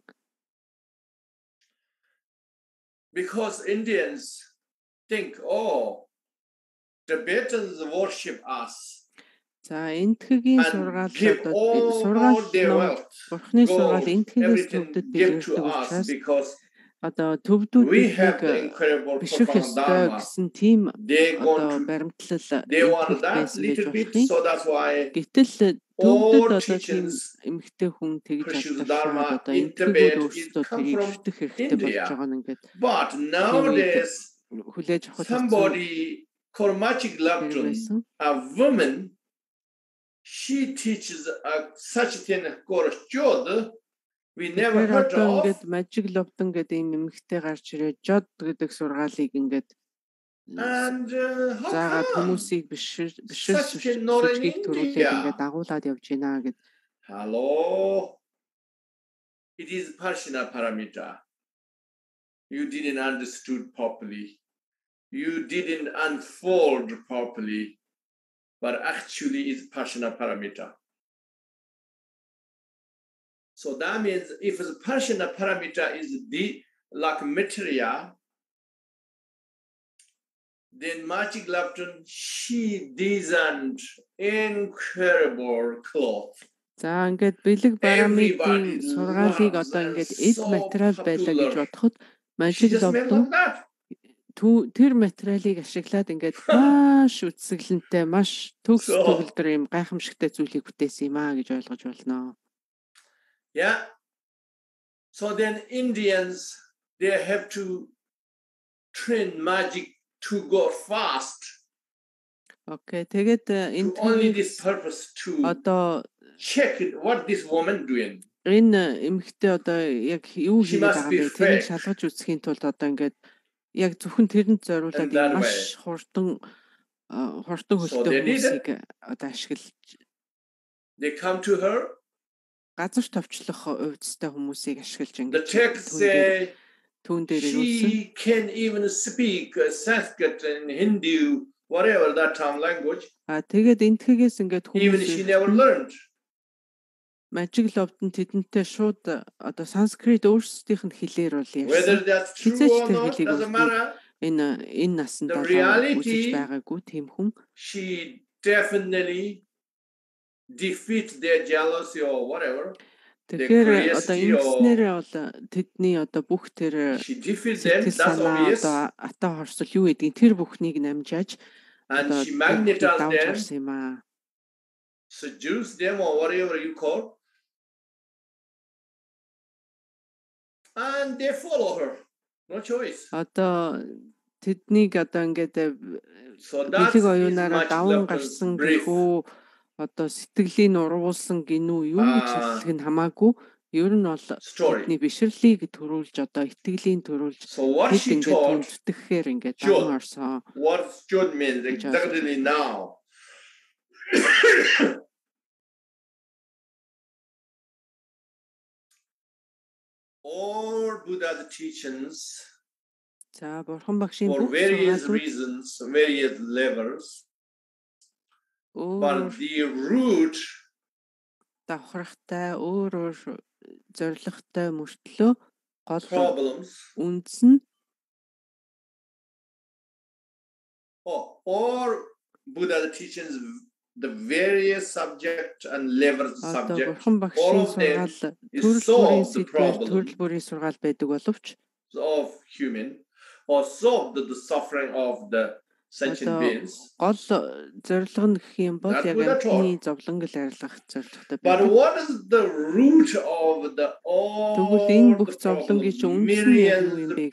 Because Indians think oh Tibetans worship us За энтхэгийн сургаал одоо сургаал Бурхны сургаал энтхэгээс төвдөд дэлгэрдэг учраас одоо төвдүүд нэг бишрэх ёстой гэсэн тийм одоо баримтлал. Гэтэл төвдөд одоо тийм эмгтэй хүн тэгж алдчихсан одоо энтгэгүүд өөрсдөө тэрийг шүтэх хэрэгтэй болж байгаа нь ингээд хүлээж авах somebody Cormachic Lapton a woman she teaches a, such thing course jod of. ингээд мажиг ловдон гэдэг юм эмхтэй гарч ирээ жод гэдэг сургаалыг ингээд and заагаад хүмүүсийг бишэр бишэр сүжгийг төрүүлээд ингээд дагуулад явж байна гэд. Hello? It is parshina paramita. You didn't understood properly. You didn't unfold properly. But actually is Parshana parameter. So that means if the Parshana parameter is the like material, then Magic Lapton, she designed incredible cloth. За ингээд бэлэг параметрийн сургаалыг одоо ингээд эд материал байлаа гэж бодоход Magic Lapton тэр материалыг ашиглаад ингээд маш үсгэлэнтэй маш төгс төгөлдөр юм гайхамшигтай зүйлийг бүтээсэн юм аа гэж ойлгож болно. Yeah. So then Indians they have to train magic to go fast. Окей, тэгээд энэ only this purpose to одоо check what this woman doing. Энэ эмэгтэй одоо яг юу хийж байгаа бэ? Тэрийг шалгаж үзэхийн тулд одоо ингээд яг зөвхөн тэрэнд зориулаад маш хурдан хурдан хөлтэй хүмүүсийг одоо ашиглаж they come to her газар товчлох увдстай хүмүүсийг ашиглаж ингэж түүн дээр she can even speak sanskrit and hindu whatever that term language. А тэгээд энтгэгээс ингээд хүмүүс even she never learned. Magic Love-д тэдэнтэй шууд одоо санскрит өөрсдийнх нь хэлээр бол ярьсан. Хизээч тэр хэлийг энэ энэ насанд үзэж байгаагүй тийм хүн. She definitely defeat their jealousy or whatever. Тэгэхээр одоо ингэснээрээ бол тэдний одоо бүх тэр санаа одоо атаа хорсол юу гэдгийг тэр бүхнийг намжааж and she magnetized them. seduce them or whatever you call. And they follow her. No choice. Одоо тэднийг одоо ингээд бэлэг оюунаараа даван гарсан гэхүү одоо сэтгэлийн ургуулсан гинүү юу гэж хэлэх нь хамаагүй ер нь бол бидний бишрлийг төрүүлж одоо итгэлийн төрүүлж хэд ингээд хүндэтгэхээр ингээд даван орсон. What should mean exactly now? All Buddha's teachings За бурхан багшийн бүх various reasons, various levels But the root давхрахтай өөр өөр зоригтой мөртлөө гол үндэс нь or Buddha teaches the various subject and levels subject all of them is solve the problem төрөл бүрийн сургаал байдаг боловч of human or solve the, the suffering of the. Гол зорилго нь гэх юм бол яг амтны зовлонгол арилгах зорилготой байна. Тэгвэл энэ бүх зовлонгийн чинь үндэс нь юу юм бэ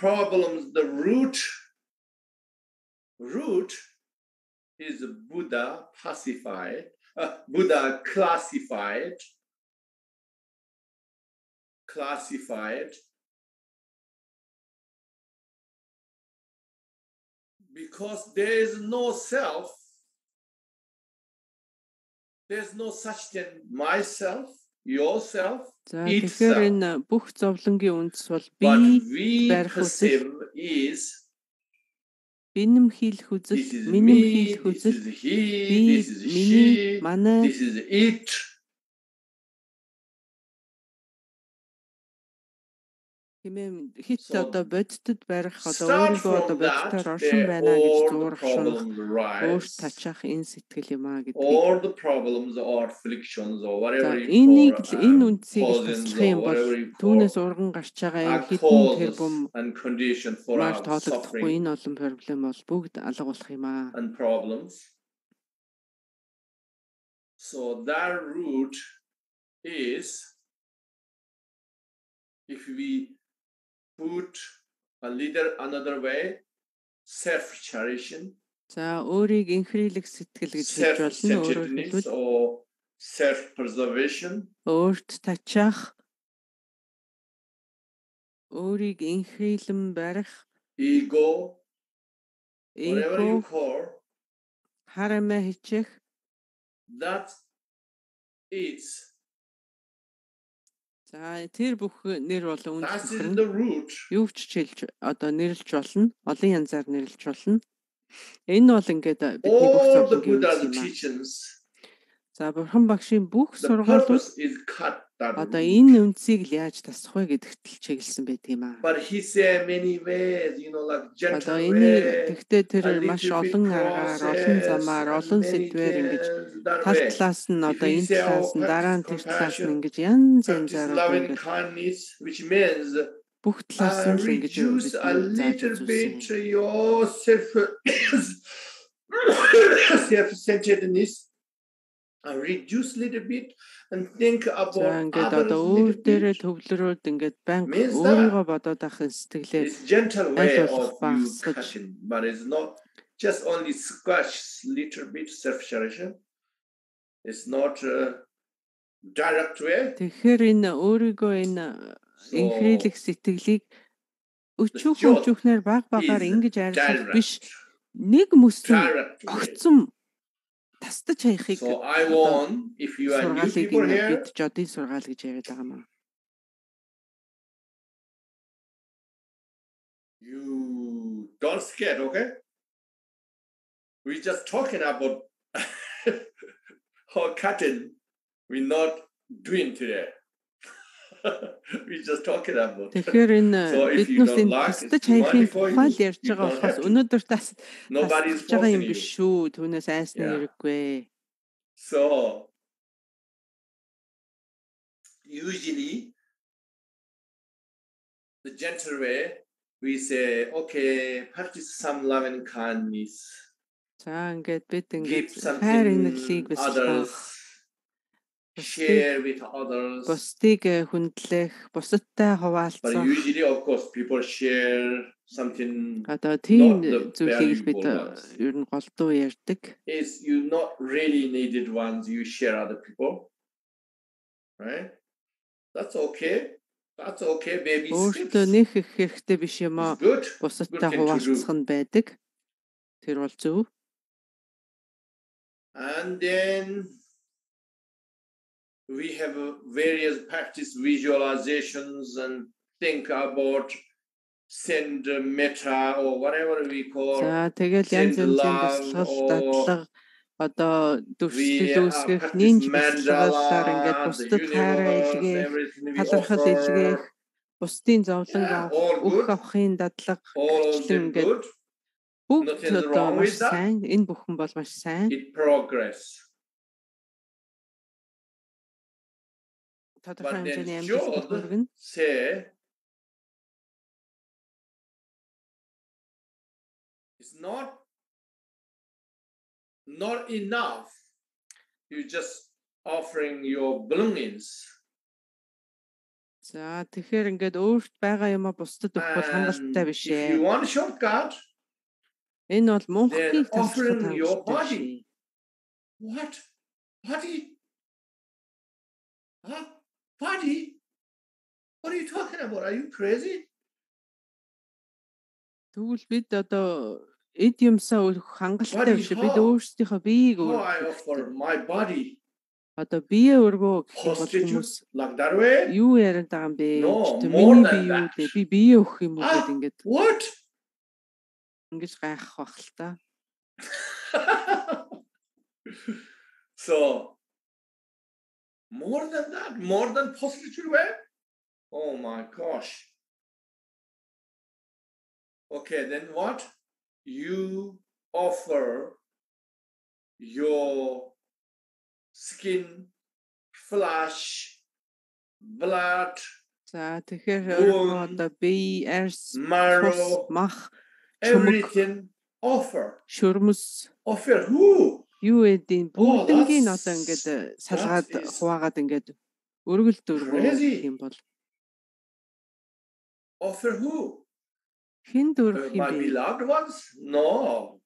problems the root root is Buddha pacified uh, Buddha classified classified because there is no self, there's no such thing myself, yourself. За тэгэхээр энэ бүх зовлонгийн үндэс бол би барих үзэл. is бинэм хийх үзэл, минэм хийх үзэл, би, миний, манай, this is it хэмээн хит одоо бодитод барих одоо өөрийгөө одоо бодитоор оршин байна гэж зуурах шунах өөрт тачаах энэ сэтгэл юм а гэдэг. All the problems or afflictions or whatever энийг энэ үндсийг туслах юм бол түүнээс урган гарч байгаа хитэн тэр for our тоологдохгүй энэ олон проблем бол бүгд алга болох юм а. So that root is if we put a leader another way self cherishing За өөрийг инхрийлэх сэтгэл гэж хэлж болно өөрөөр хэлбэл. Self preservation өөрт тачаах өөрийг инхрийлэн барих. Ego. Ego. харамэ хичээх. That is За тэр бүх нэр болон үнд юу ч хэлж одоо нэрлж болно. Олон янзаар нэрлж болно. Энэ бол ингээд бидний бүх зовлонгийн За бурхан багшийн бүх сургаалууд одоо энэ үнцийг л яаж тасах вэ гэдэгт л чиглэсэн байт юм аа. But he said many ways, you know like gentle Одоо энэ тэгтээ тэр маш олон аргаар, олон замаар, олон сэдвээр ингэж тал талаас нь одоо энэ талаас нь дараа нь тэр талаас нь ингэж янз янзаар which means бүх талаас нь л ингэж a little bit yourself self-centeredness reduce little bit and think about ингээд одоо өөр дээрээ төвлөрөөд ингээд банк өөрийгөө бодоод авах сэтгэлээр way of cutting but it's not just only scratch little bit self cherishing it's not a direct way. Тэгэхээр энэ өөрийгөө энэ инхрийлэх сэтгэлийг өчүүх өчүүхнээр баг багаар ингэж арилгах биш. Нэг мөсөн огцом тастаж хаягыг So I want if you are new people here бид жодын сургаал гэж яриад байгаа маа. You don't scared, okay? We just talking about how cutting we not doing today. we just talking about. Тэгэхээр энэ биднээс энэ тастаж хайхын тухай л ярьж байгаа болохоос өнөөдөр тас nobody's байгаа юм биш шүү. Түүнээс айсны хэрэггүй. So usually the gentle way we say okay practice some love and kindness. За ингээд бид ингээд хайр инэрлийг бэлтгэх share with others. Бусдыг хүндлэх, бусадтай хуваалцах. But usually of course people share something Одоо тийм зүйлийг бид ер нь голдуу ярьдаг. Is you not really needed ones you share other people. Right? That's okay. That's okay baby. Өөртөө нэх их хэрэгтэй биш юм аа. Бусадтай хуваалцах нь байдаг. Тэр бол зөв. And then we have various practice visualizations and think about send meta or whatever we call. За тэгэл янз янзын бясалгал дадлага одоо төвшлөл үүсгэх нинж бясалгалаар ингээд бусдад хайраа илгээх, талархал илгээх, бусдын зовлон авах, үх авахын дадлага ингээд бүгд одоо маш сайн энэ бүхэн бол маш сайн. Progress тодорхой хэмжээний амжилт хүргэн say it's not not enough you just offering your belongings За тэгэхээр ингээд өөрт байгаа юм а бусдад өгөх бол хангалттай биш ээ. You want shortcut Энэ бол мөнхний offering your body. What? Body? Body? What are you talking about? Are you crazy? Тэгвэл бид одоо эд юмсаа хангалттай биш бид өөрсдийнхөө биеийг for my body. Одоо бие өргөө гэх хүмүүс юу яриад байгаа юм бэ? Миний бие юу дээ? Би бие өгөх юм уу ah, гэдэг ингээд. What? Ингэж гайхах бах л та. So more than that, more than positive way. Oh my gosh. Okay, then what? You offer your skin, flesh, blood. За тэгэхээр одоо бие, арс, мах everything offer. Шүрмэс. Offer who? Юу эдийн бүгднгийн одоо ингээд э, салгаад хуваагаад ингээд өргөл дөрвөө юм бол. Offer who? Хин дөрөх юм бэ? My beloved ones? No.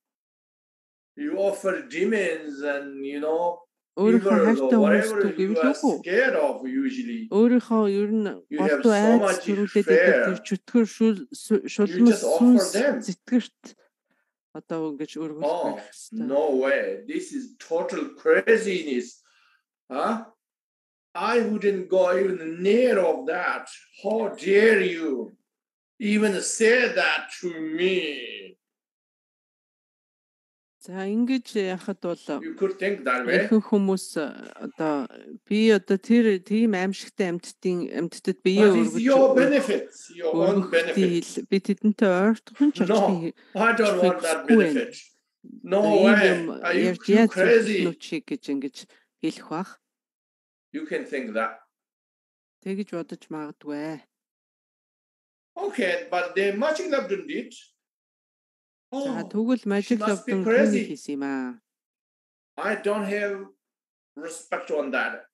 You offer demons and you know өөрийнхөө хайртай хүмүүст гэвэл үгүй. Өөрийнхөө ер нь голдуу айц төрүүлээд тэр чөтгөр шулмас сүнс зэтгэрт Oh, no way. This is total craziness. Huh? I wouldn't go even near of that. How dare you even say that to me? За ингэж яхад бол ихэнх хүмүүс э, одоо би одоо тэр тийм аимшигтай амьтдын амьтдад бие өргөж би тэдэнтэй ойртох нь ч очсон. No way. Are you crazy? Гэж ингэж хэлэх бах. You can think that. Тэгэж бодож магадгүй. Okay, but they much loved it. За тэгвэл Magic Love-ын түүнийг хийсэн юм аа. I don't have respect on that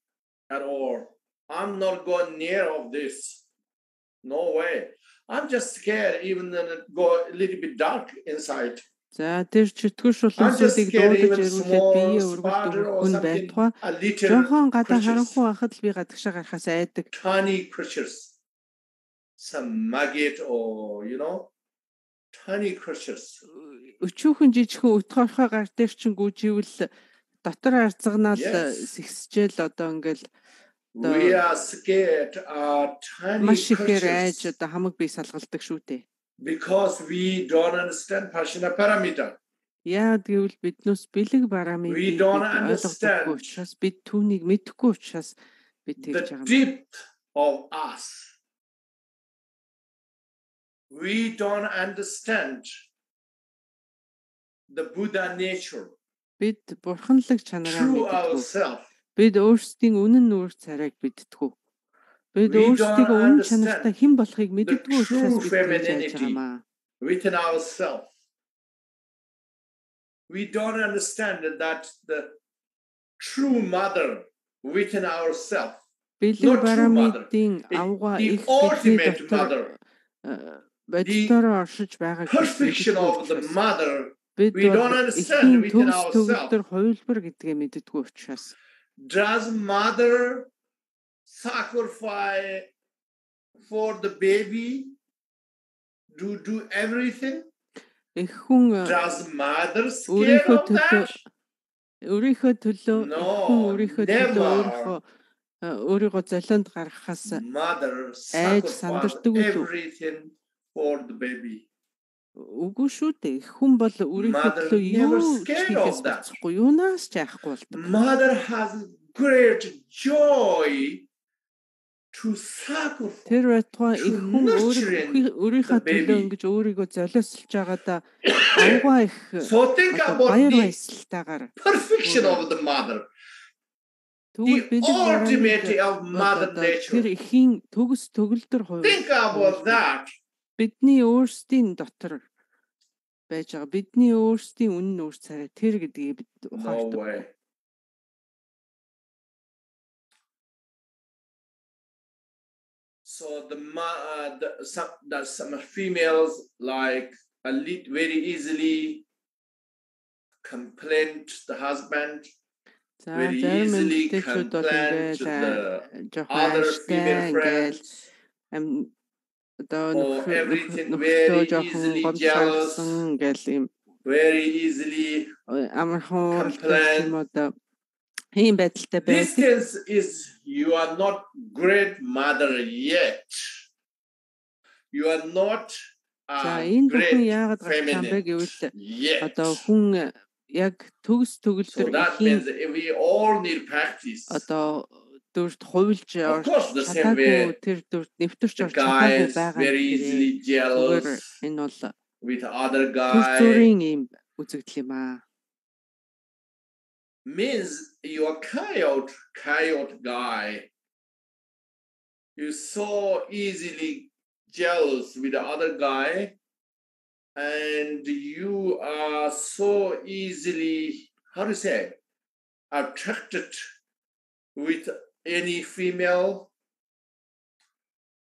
at all. I'm not going near of this. No way. I'm just scared even then it go a little bit dark inside. За тэр чөтгөр шулуусуудыг дуудаж ирүүлээд бие өргөлдөг хүн байтугай жоохон гадаа харанхуй байхад л би гадагшаа гарахаас айдаг. Tiny creatures. Some maggot or you know tiny creatures. Өчүүхэн жижигхэн утгаархаа гар дээр чинь гүйживэл дотор арцгнаал сэгсжээл одоо ингээл We are scared uh tiny маш ихээр айж одоо хамаг бие салгалдаг шүү дээ. Because we don't understand Pashina parameter. Яа гэвэл биднээс бэлэг барамыг ойлгохгүй учраас бид түүнийг мэдэхгүй учраас бид тэгж байгаа юм. The depth of us we don't understand the Buddha nature. Бид бурханлаг чанараа мэддэг. Бид өөрсдийн үнэн нүүр царайг мэддэг. Бид өөрсдийгөө үнэн чанартай хэн болохыг мэддэггүй учраас бид байж байгаа юм аа. Within ourselves. We don't understand that the true mother within ourselves. Бэлэг барамидын авгаа их ultimate mother. Бодолоор оршиж байгааг perfection of the mother we don't understand within ourselves. төгөлдөр хувилбар гэдгээ мэддэггүй учраас Does mother sacrifice for the baby? Do do everything? их хүн Does mother scared өөрийнхөө төлөө өөрийнхөө төлөө хүн өөрийнхөө төлөө өөрийнхөө э, өөрийгөө золионд гаргахаас Айж сандардаг үү? For the baby. үгүй шүү дээ хүн бол өөрийнхөө юу хийхээс буцахгүй юунаас ч яахгүй болдог Mother has great joy to sacrifice. тэр байтугай их хүн өөрийнхөө төлөө ингэж өөрийгөө золиослж байгаадаа авгаа их баяр баясгалтайгаар perfection of the mother, тэгвэл the бид ultimate of mother тэр nature. ихийн төгс төгөлдөр хувь Think about that. Бидний өөрсдийн дотор байж байгаа бидний өөрсдийн үнэн үүс царай тэр гэдгийг бид No ухаардаг. way. So the ma- uh, the some the, some females like a lit very easily complain to the husband. За Very зарим easily эмэгтэйчүүд бол complain ингээд to а, the жоохон Other ааштай female ингээд friends. ам одоо Oh, very жоохон easily гомдлсон ингээл юм very easily. Complain. юм одоо ийм байдалтай This байдаг. is, you are not great mother yet. You are not За энэ бүхэн яагаад гарч байгаа юм бэ гэвэл одоо хүн яг төгс төгөлдөр ихийн одоо дүрт хувилж Of course, the same чадаагүй way тэр дүрт нэвтэрч the орж чадаагүй guys байгаа very юм easily тэрээ. Зүгээр jealous энэ бол with other төр guy зүрийн ийм үзэгдэл юм аа. means you are coyote, coyote guy. You so easily jealous with the other guy, and you are so easily how to say attracted with any female.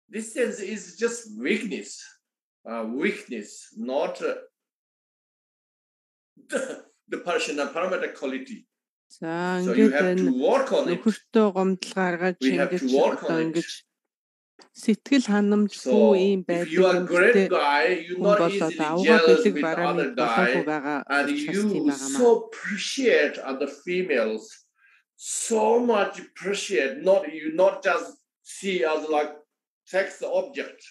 This sense is just weakness, uh, weakness, not uh, the, the personal parameter quality. За So you ингээд have to энэ work on it. нөхөртөө гомдол гаргаж We have ингэж to work одоо on it. ингэж сэтгэл ханамжгүй So ийм if you are a байдаг great юмтэй guy, you're хүн not болоод easily авгаа jealous бэлэг with the барааны other болоогүй guy, байгаа and учраас тийм you байгаа маа. so appreciate other females, so much appreciate. Not you not just see as like sex object.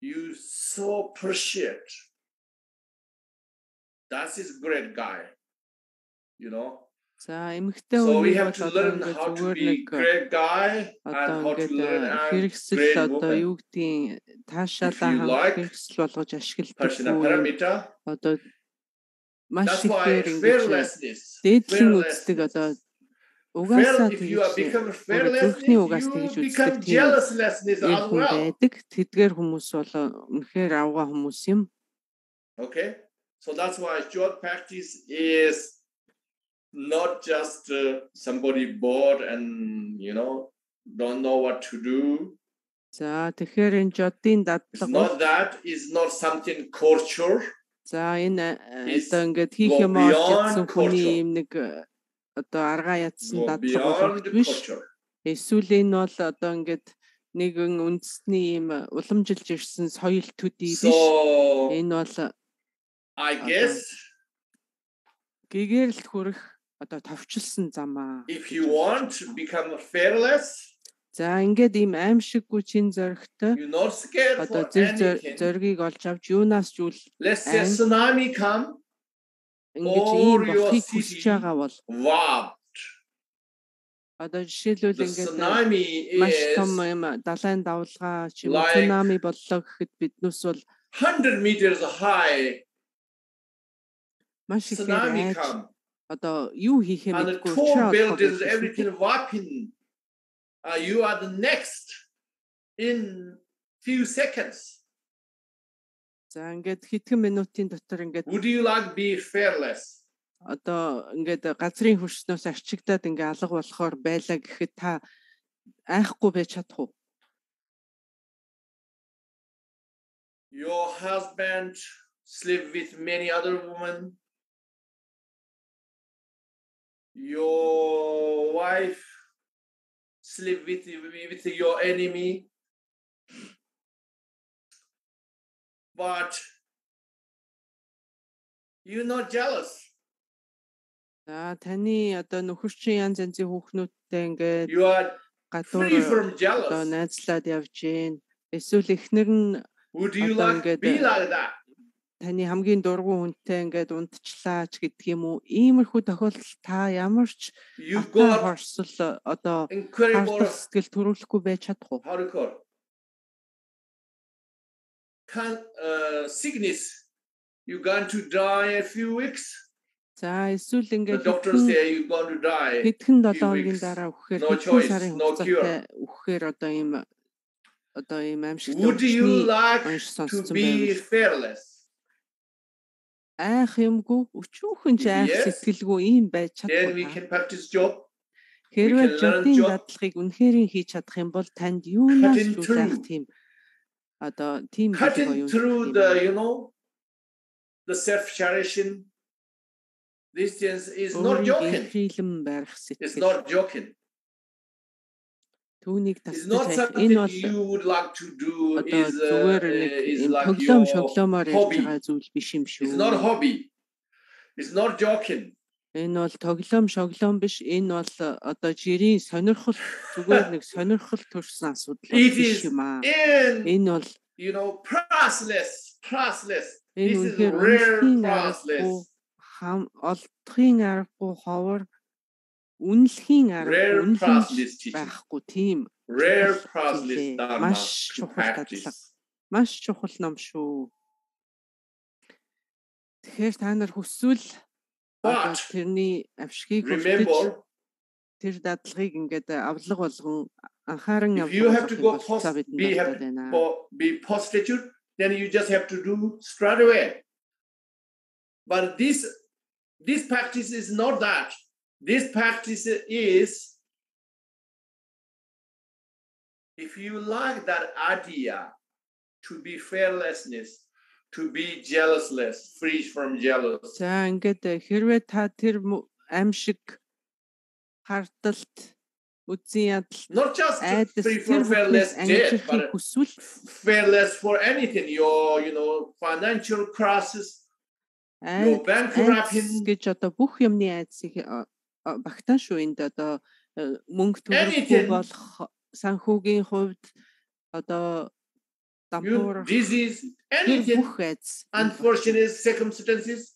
You so appreciate. That is great guy. You know. За we хүний ингээд зүгээр нэг great guy and одоо how to ингээд learn э, хэрэгсэл одоо юу гэдгийг таашаалаа like хэрэгсэл болгож ашигладаг одоо маш ихээр fearlessness. дээдлэн үздэг одоо. Угаасаа тэгж зүрхний угаас тэгж үздэг тийм хүн байдаг. Тэдгээр хүмүүс бол үнэхээр авгаа хүмүүс юм. Okay, so that's why short practice is not just uh, somebody bored and you know don't know what to do. За тэгэхээр энэ жодын дадлага not that. It's not something culture. за энэ э, Is одоо ингээд хийх юм ядсан хүний юм нэг э, одоо аргаа ядсан дадлага биш. Эсвэл энэ бол одоо ингээд нэгэн үндэсний юм уламжилж ирсэн соёл төдий биш. Энэ бол I guess гэгээрэлт хүрэх одоо товчлсон зам аа. if you want to become fearless, За ингээд ийм аимшиггүй чин scared одоо for зэр зөр- anything. зоригийг олж авч юунаас ч үл Let's say tsunami come, ингэж ийм болохыг хүсэж байгаа бол одоо жишээлбэл ингээд tsunami маш том юм далайн давлгаа ч юм цунами боллоо гэхэд биднээс бол 100 meters high маш tsunami айж одоо юу the мэдгүй tall уучраа buildings, everything whopping. Uh, you are the next in few seconds. За ингээд хэдхэн минутын дотор ингээд Would you like be fearless? одоо ингээд газрын хөрснөөс арчигдаад ингээ алга болохоор байлаа гэхэд та айхгүй байж чадах уу? Your husband sleep with many other women. Your wife sleep with, with your enemy. But you're not jealous. За таны одоо нөхөрчин янз янзын хүүхнүүдтэй ингээд гадуур одоо найзлаад явж гин. Эсвэл эхнэр нь одоо ингээд таны хамгийн дургуун хүнтэй ингээд унтчлаач гэдэг юм уу? Иймэрхүү тохиолдолд та ямар ч хорсол одоо сэтгэл төрүүлэхгүй байж чадах уу? Can, uh, sickness. You're going to die a few weeks. За эсвэл ингээд хэдхэн say you're going to die. хэдхэн 7 few хоногийн дараа No хэдхэн сарын хугацаатай үхэхээр одоо ийм одоо ийм аимшигтай сонсцсон be байвал айх юмгүй өчүүхэн ч айх сэтгэлгүй ийм байж job. Хэрвээ жодын дадлагыг үнэхээр хийж чадах юм бол танд юунаас ч through. үлээх тийм одоо тийм Cutting through the, you know, the self-cherishing. This is, is not joking. инхрийлэн барих It's сэтгэл not joking. түүнийг It's something энэ бол одоо Is, uh, зүгээр нэг тоглоом your шоглоомоор ярьж байгаа зүйл биш юм шүү. It's not hobby. It's not joking. Энэ бол тоглоом шоглоом биш. Энэ бол одоо жирийн сонирхол зүгээр нэг сонирхол төрсэн асуудал биш юм аа. Энэ бол you know, priceless, priceless. This is rare priceless. хам олдохын аргагүй ховор үнэлхийн Rare үнэлж байхгүй тийм Rare priceless dharma Маш чухал дадлага. Маш чухал ном шүү. Тэгэхээр та нар хүсвэл But тэрний авшгийг хүртэж remember, тэр дадлагыг ингээд авлага болгон анхааран if you have to go авлага post, бидэнд be, багтаад have, байна. po- be prostitute, then you just have to do straight away. But this this practice is not that. This practice is if you like that idea to be fearlessness, to be jealousless, free from jealous. За ингээд хэрвээ та тэр му- аимшиг хардалт үдийн ядалт айдас free тэр but хүсвэл fearless for anything. Your, you know, financial crisis, your айдас bankrupting, гэж одоо бүх юмны айдсыг э, э, багтаан шүү энд одоо э, мөнгө Anything. болох санхүүгийн хувьд одоо your дампуур disease, тэр anything, бүх айдас unfortunate circumstances,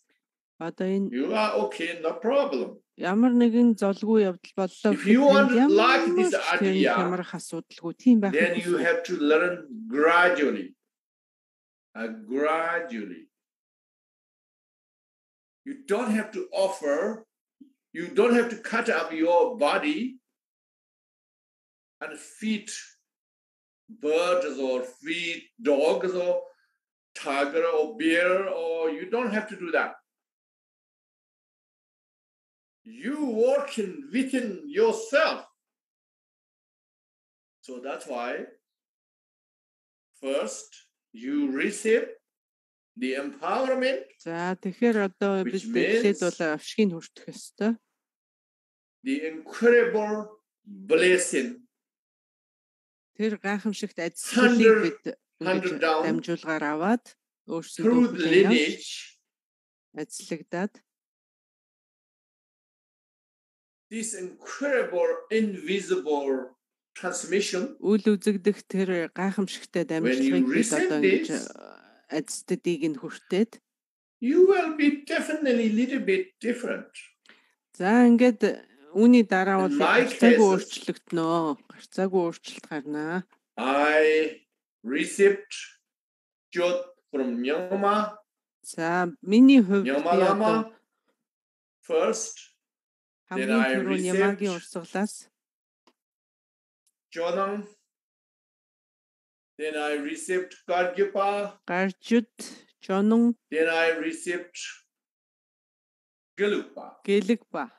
одоо энэ you are okay, no problem. ямар нэгэн золгүй явдал боллоо If you гэхэд want энд like ямар this ч тэр idea, хямрах асуудалгүй тийм байх Then you have to learn gradually. Uh, gradually. You don't have to offer, you don't have to cut up your body and feed birds or feed dogs or tiger or bear, or you don't have to do that. You working within yourself. So that's why first you receive the empowerment, За тэгэхээр одоо бид Which эхлээд means- бол авшгийг хүртэх ёстой. the incredible blessing, Тэр гайхамшигт ажлыг бид дамжуулгаар аваад өөрсдөө ажиллагдаад this incredible invisible transmission. үйл үзэгдэх тэр гайхамшигтай дамжлагыг бид одоо ингэж ажилтдыг нь хүртээд you will be definitely little bit different. за ингээд үүний дараа бол гарцаагүй өөрчлөгднөө. Гарцаагүй өөрчлөлт гарнаа. I received jot from Nyama, За миний хувьд Lama first, Then I received- Ямагийн урсгалаас Jonang, Then I received Gargyapa. Гаржуд, Чонон. Then I received Gelugpa. Gelugpa.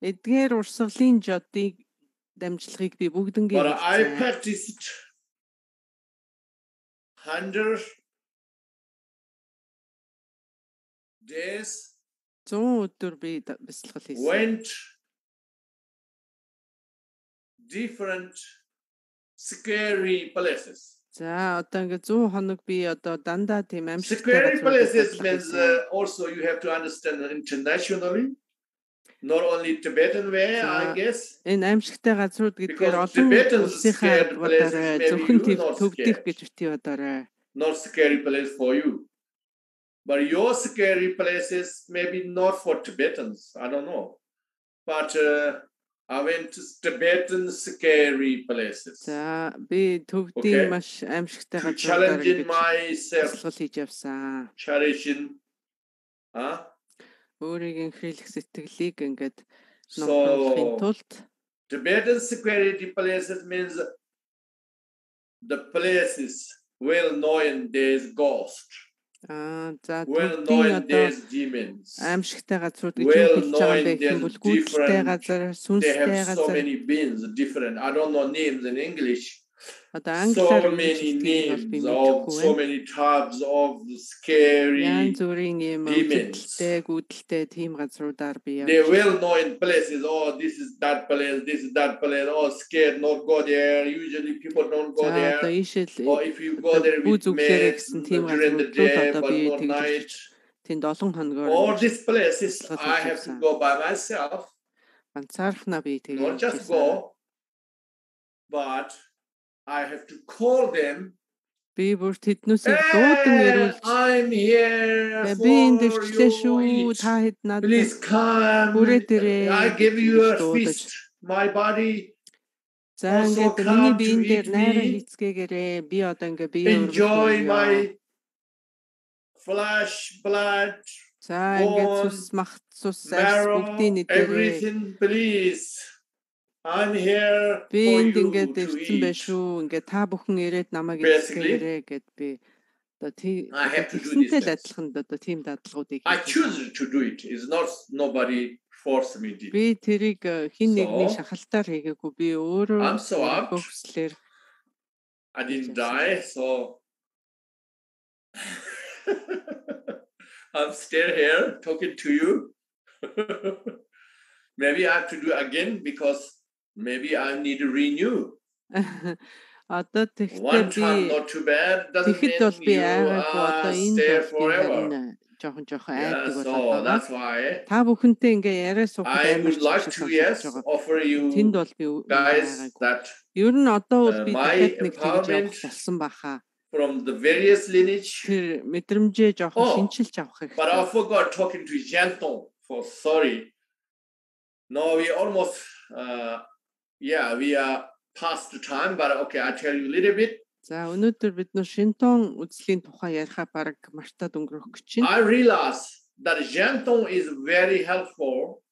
Эдгээр урсгалын жодыг дамжлагыг би бүгднгийн But I practiced 100 days 100 өдөр би бясалгал хийсэн. Went different scary places. За одоо ингээд 100 хоног би одоо дандаа тийм амьсгалтай Scary places means uh, also you have to understand internationally not only Tibetan way I guess. Энэ амьсгалтай газрууд гэдгээр олон улсынхаа бодорой зөвхөн төвдөх гэж бити бодорой. Not scary place for you. But your scary places maybe not for Tibetans. I don't know. But uh, I went to Tibetan scary places. За би төвдийн маш аимшигтай газруудаар challenge myself. Challenge. А? Өөрийн хэлэх сэтгэлийг ингээд номлохын тулд Tibetan security places means the places well known there's ghost. Аа за төвдийн одоо аимшигтай газрууд гэж хэлж байгаа байх юм бол гүйцэтгэх газар, сүнстэй газар. So many beings different. I don't know names in English. Одоо англиар so many of types of scary янз бүрийн юм үүдэлтэй гүйдэлтэй тийм газруудаар би явж They will know in places oh this is that place this is that place. Oh scared not go there. Usually people don't go there. or if you go there with me гэсэн тийм газрууд одоо би тэгж тэнд олон хоногоор All these places I have to go by myself. Ганцаархнаа би тэгж Not just go but I have to call them. Би бүр тэднүүсээ дуудан ирүүлж I'm here би энд ирчлээ шүү та хэд надад бүрээ дээрээ I give you a feast my body За ингээд миний биен дээр найраа хийцгээгээрээ би одоо ингээ бие enjoy my flesh blood За ингээд цус мах цус арс бүгдийн нэдэрээ everything please. I'm here би энд ингээд ирсэн байх шүү. Ингээд та бүхэн ирээд намайг эзэхээрээ гэд би одоо тиймтэй л адилхан одоо тийм дадлагуудыг I choose to do it. Is not nobody force me to. Би тэрийг э, хин нэгний шахалтаар хийгээгүй. Би өөрөө хөслөөр I didn't die so I'm still here talking to you. Maybe I have to do again because maybe I need to renew. Одоо тэгтээ би тэгэхэд бол би айгаагүй одоо энэ энэ жоохон жоохон айдаг болоод байгаа. Та бүхэнтэй ингээ яриа суухад амар. Тэнд бол би. Ер нь одоо бол би дахиад нэг тэгж болсон баха. From the various lineage. Мэдрэмжээ жоохон шинчилж авах хэрэгтэй. But I forgot talking to Janton for sorry. No, we almost uh, yeah, we are past the time, but okay, I'll tell you a little bit. За өнөөдөр бид нөө шинтон үзлийн тухай ярихаа баг мартаад өнгөрөх гэж байна. I realize that Janton is very helpful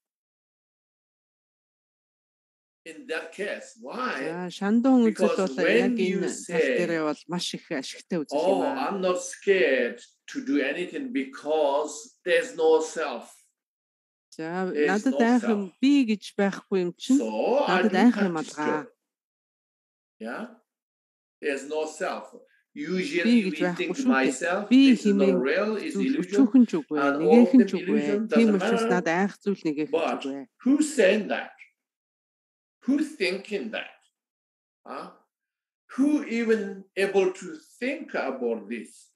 in that case. Why? За шандон үзэл бол яг энэ тал дээр бол маш их ашигтай үзэл юм аа. Oh, I'm not scared to do anything because there's no self. За надад айхам би гэж байхгүй юм чинь надад айх юм алгаа. Yeah. There's no self. Usually we think myself би хэмээн чүхэн ч үгүй нэгэн ч үгүй тийм учраас надад айх зүйл нэгээх ч үгүй. Who saying that? Who thinking that? Huh? Who even able to think about this?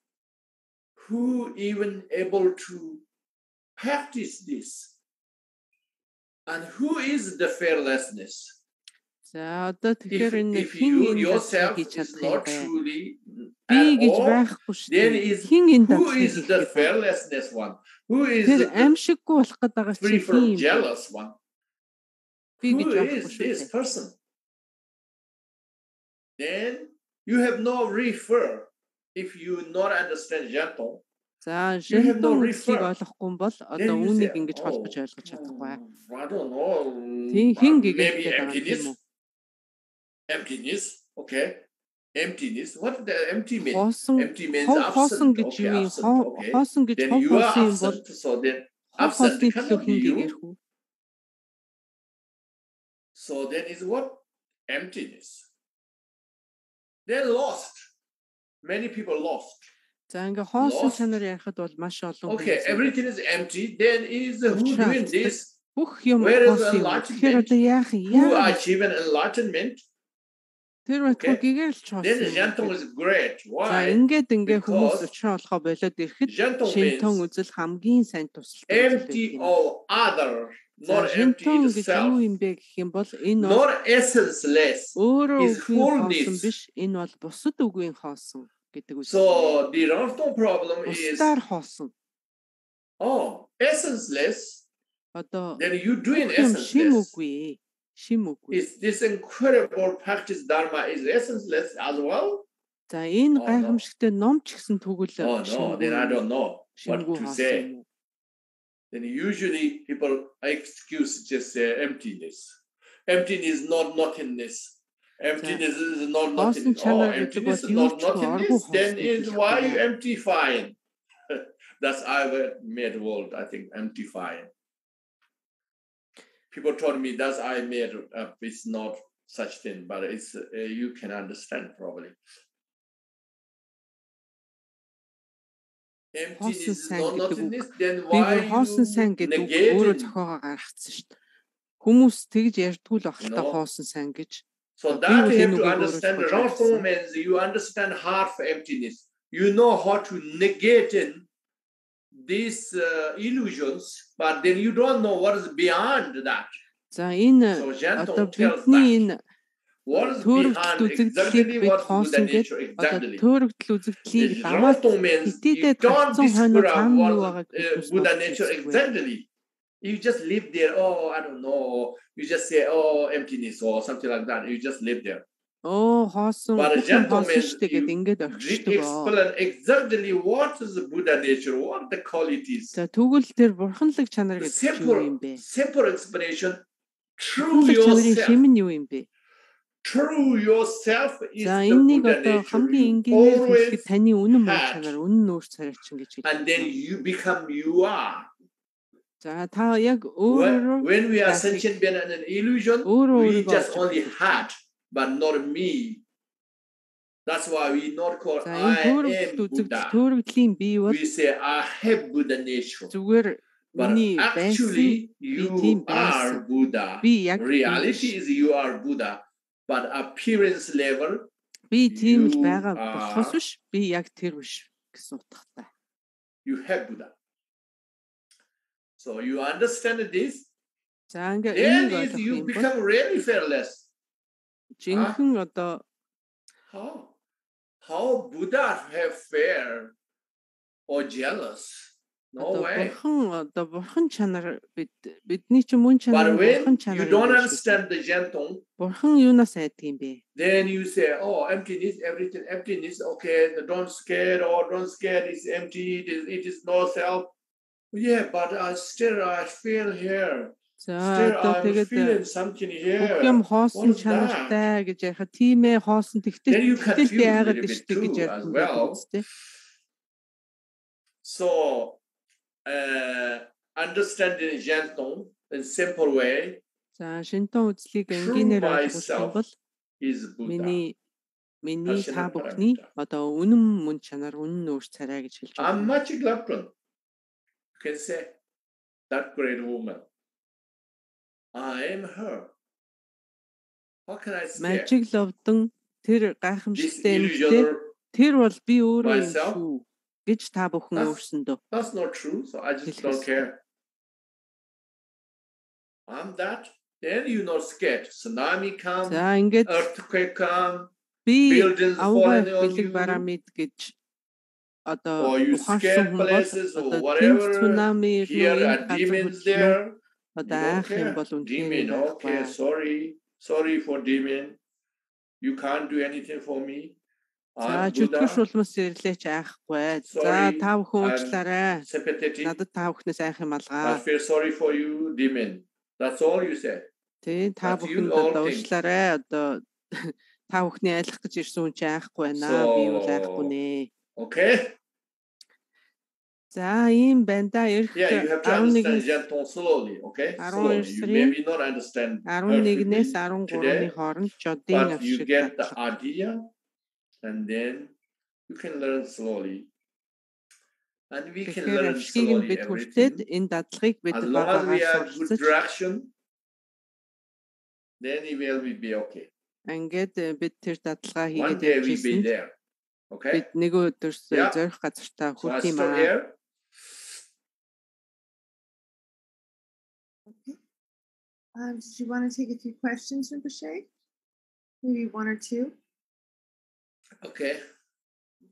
Who even able to practice this? And who is the fearlessness? За одоо тэгэхээр энэ хин энэ хийж юм бэ? Би гэж байхгүй шүү дээ. Хин энэ дадлыг хийж чадах. Тэр аимшиггүй болох гэдэг байгаа чинь хин юм. Би гэж байхгүй шүү дээ. Then you have no refer if you not understand gentle. За үгсийг олохгүй бол одоо үүнийг ингэж холбож ойлгож чадахгүй. Тийм хин гэгээд emptiness. Okay. emptiness. What the empty mean? Empty means absent. гэж юу юм? Хоосон гэж хоосон юм бол. So then absent cannot be you. So then is what? Emptiness. Then lost. Many people lost. За ингээ хоосон чанар ярихад бол маш олон Okay, everything is empty. Then is who doing this? бүх юм хоосон? Тэгэхээр одоо яах юм? Who achieve an enlightenment? тэр байтугай Okay. гэгэрэлж Then gentle is great. За Why? ингээд ингээ хүмүүс Because өчрөө болохоо болоод ирэхэд шинтон үзэл хамгийн сайн тусалдаг. empty of other, not empty itself. юу юм бэ гэх юм бол энэ Not essenceless. өөрөө fullness. биш энэ бол бусад үгийн хоосон гэдэг үг. So the Ranton problem is бусдаар хоосон. oh essenceless. Одоо Then you doing бүх юм шим essenceless. үгүй. Шим үгүй. Is this incredible practice dharma is essenceless as well? За энэ Oh, no. гайхамшигтай ном ч гэсэн тэгвэл Oh no, then I don't know what шимгүй to хоосон say. юм уу? Then usually people excuse just uh, emptiness. Emptiness, not nothingness. Emptiness is not Хоосон nothingness. Oh, чанар гэдэг emptiness бол is юу not ч аргагүй nothingness. Then хоосон is гэж why байна. you empty fine. That's I made world. I think empty fine. People told me that's I made up. It's not such thing, but it's uh, you can understand probably. Emptiness is сайн not гэдэг үг. nothingness. Then Би бүр why хоосон сайн you гэдэг үг negate өөрөө it? зохиогоо гаргацсан шүү дээ. Хүмүүс тэгж ярьдгүй л бах та No. хоосон сайн гэж. So Uh, that we you have will to go understand. to Wrong Jackson. means you understand half emptiness. You know how to negate in these uh, illusions, but then you don't know what is beyond that. За энэ So одоо Janton tells бидний that. энэ What is Төөрөгдөл behind үзэгдлийг exactly бид what is хоосон Buddha гэж nature одоо exactly. төөрөгдөл үзэгдлийг даваад Wrong means Хитийдээ you don't тавцсан хойноо describe цаана юу what байгааг uh, бид Buddha бас nature мэдчихгүй. exactly. You just live there. Oh, I don't know. You just say, oh, emptiness or something like that. You just live there. Оо хоосон ингээд орхичдөг. оо. explain exactly what is the Buddha nature, what the qualities. За тэгвэл тэр бурханлаг чанар гэдэг юм бэ? simple explanation. True yourself. шим нь юу юм бэ? True yourself is За the Buddha nature. хамгийн энгийнээр хэлэхэд таны үнэн had. чанар, үнэн нүүр царайчин гэж хэлж and then you become you are. За та яг When, өөрөө when we are That's it. sentient being an illusion, өөрөө we өөрийгөө just олж only авах. had, but not me. That's why we not call За I энэ am төөрөгдөл үзэгдэл Buddha. төөрөгдлийн бий бол We say I have Buddha nature. зүгээр But миний байсан actually, you тийм are байсан. Buddha. би яг тийм Reality биш. is you are Buddha, but appearance level, би тийм л you байгаа are- болохоос биш би яг тэр биш гэсэн утгатай. you have Buddha. So you understand this? Then is you become really fearless. Huh? How? How Buddha have fear or jealous? No way. But when you don't understand the gentle, then you say, oh, emptiness, everything, emptiness, okay, don't scare or don't scare, it's empty, it is, it is no self. Yeah, but I still I feel here. За одоо I'm тэгээд something бүх юм хоосон чанартай гэж яхаа тийм ээ хоосон тэгтэл confuse би яагаад иштэй гэж ярьсан үстэй. So uh, understanding gentle in simple way За шинтэн үзлийг энгийнээр ойлгох бол миний миний та бүхний одоо үнэн мөн чанар үнэн нөөц царай гэж хэлж I'm байна. much Lapton. You can say that great woman. I am her. How can I say Мажиг ловдон тэр гайхамшигтай эмэгтэй тэр бол би өөрөө юм шүү гэж та бүхэн өөрсөндөө That's not true. So I just don't care. I'm that. Then you're not scared. Tsunami come, за ингээд earthquake come, би авгаа бэлэг you. барамид гэж одоо ухаансан or одоо цунами газар одоо айх юм бол юм okay, sorry. Sorry for demon. You can't do anything for me. За Buddha. шулмас ирлээч айхгүй. За та бүхэн уучлаарай. Надад та бүхнээс айх юм I алгаа. feel sorry for you, demon. That's all you said. Тэ та одоо think- уучлаарай. Одоо та бүхний айлах гэж ирсэн хүн чи айхгүй байна. Би юу айхгүй нэ. Okay. За ийм байна да. Ирэх 11 gentle slowly, okay? 12 maybe not understand. 11-ээс 13-ны хооронд жодын авшиг. You get the idea and then you can learn slowly. And we can learn slowly. бид хүртээд энэ дадлагыг бид багаагаар суралцаж then it will be okay. Ингээд э, бид тэр дадлагаа хийгээд явчихсан. Okay. Бид нэг өдөр зорих газартаа хүрх юм аа. Um, did you want to take a few questions from Bashay? Maybe one or two? Okay.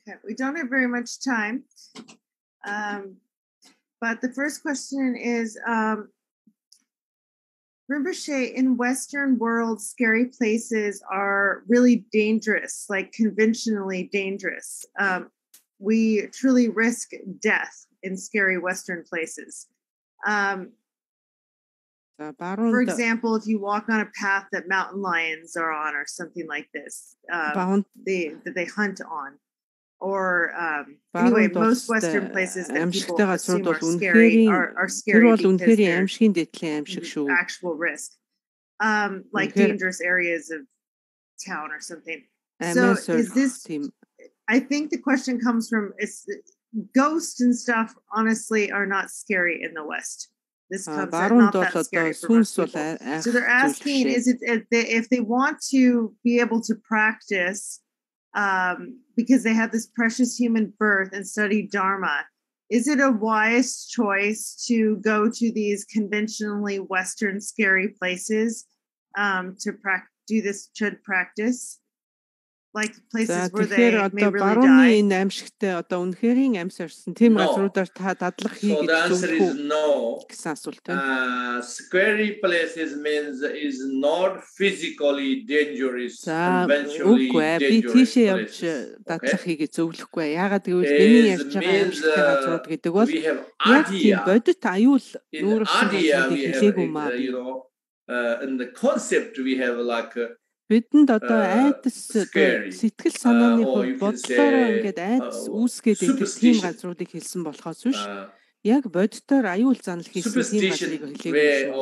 Okay, we don't have very much time. Um, but the first question is um, Rinpoche, in Western world, scary places are really dangerous, like conventionally dangerous. Um, we truly risk death in scary Western places. Um, for example, if you walk on a path that mountain lions are on, or something like this, um, they that they hunt on, or um, anyway, most Western places that people assume are scary are, are scary because there's actual risk, um, like dangerous areas of town or something. So is this? I think the question comes from it's ghosts and stuff. Honestly, are not scary in the West this concept not that scary for most people. So they're asking is it if they, if they want to be able to practice um, because they have this precious human birth and study dharma. Is it a wise choice to go to these conventionally western scary places um, to pra- do this to practice like places where they may really die. энэ аимшигтай одоо үнэхэрийн амьс орсон тийм газруудаар та дадлах хий гэж зөвхөн гэсэн асуулт байна. Uh, scary places means is not physically dangerous conventionally би тийшээ явж дадлах хий гэж зөвлөхгүй. Ягаад гэвэл миний ярьж байгаа аимшигтай газрууд гэдэг бол яг тийм бодит аюул нүүрсэн газруудыг хэлээгүй маа. Uh, in the concept we have like uh, бидэнд одоо айдас сэтгэл санааны хувьд бодлоор ингээд айдас үүсгээд идэх тийм газруудыг хэлсэн болохоос биш. Яг боддоор аюул занал хийсэн тийм газрыг хэлээгүй.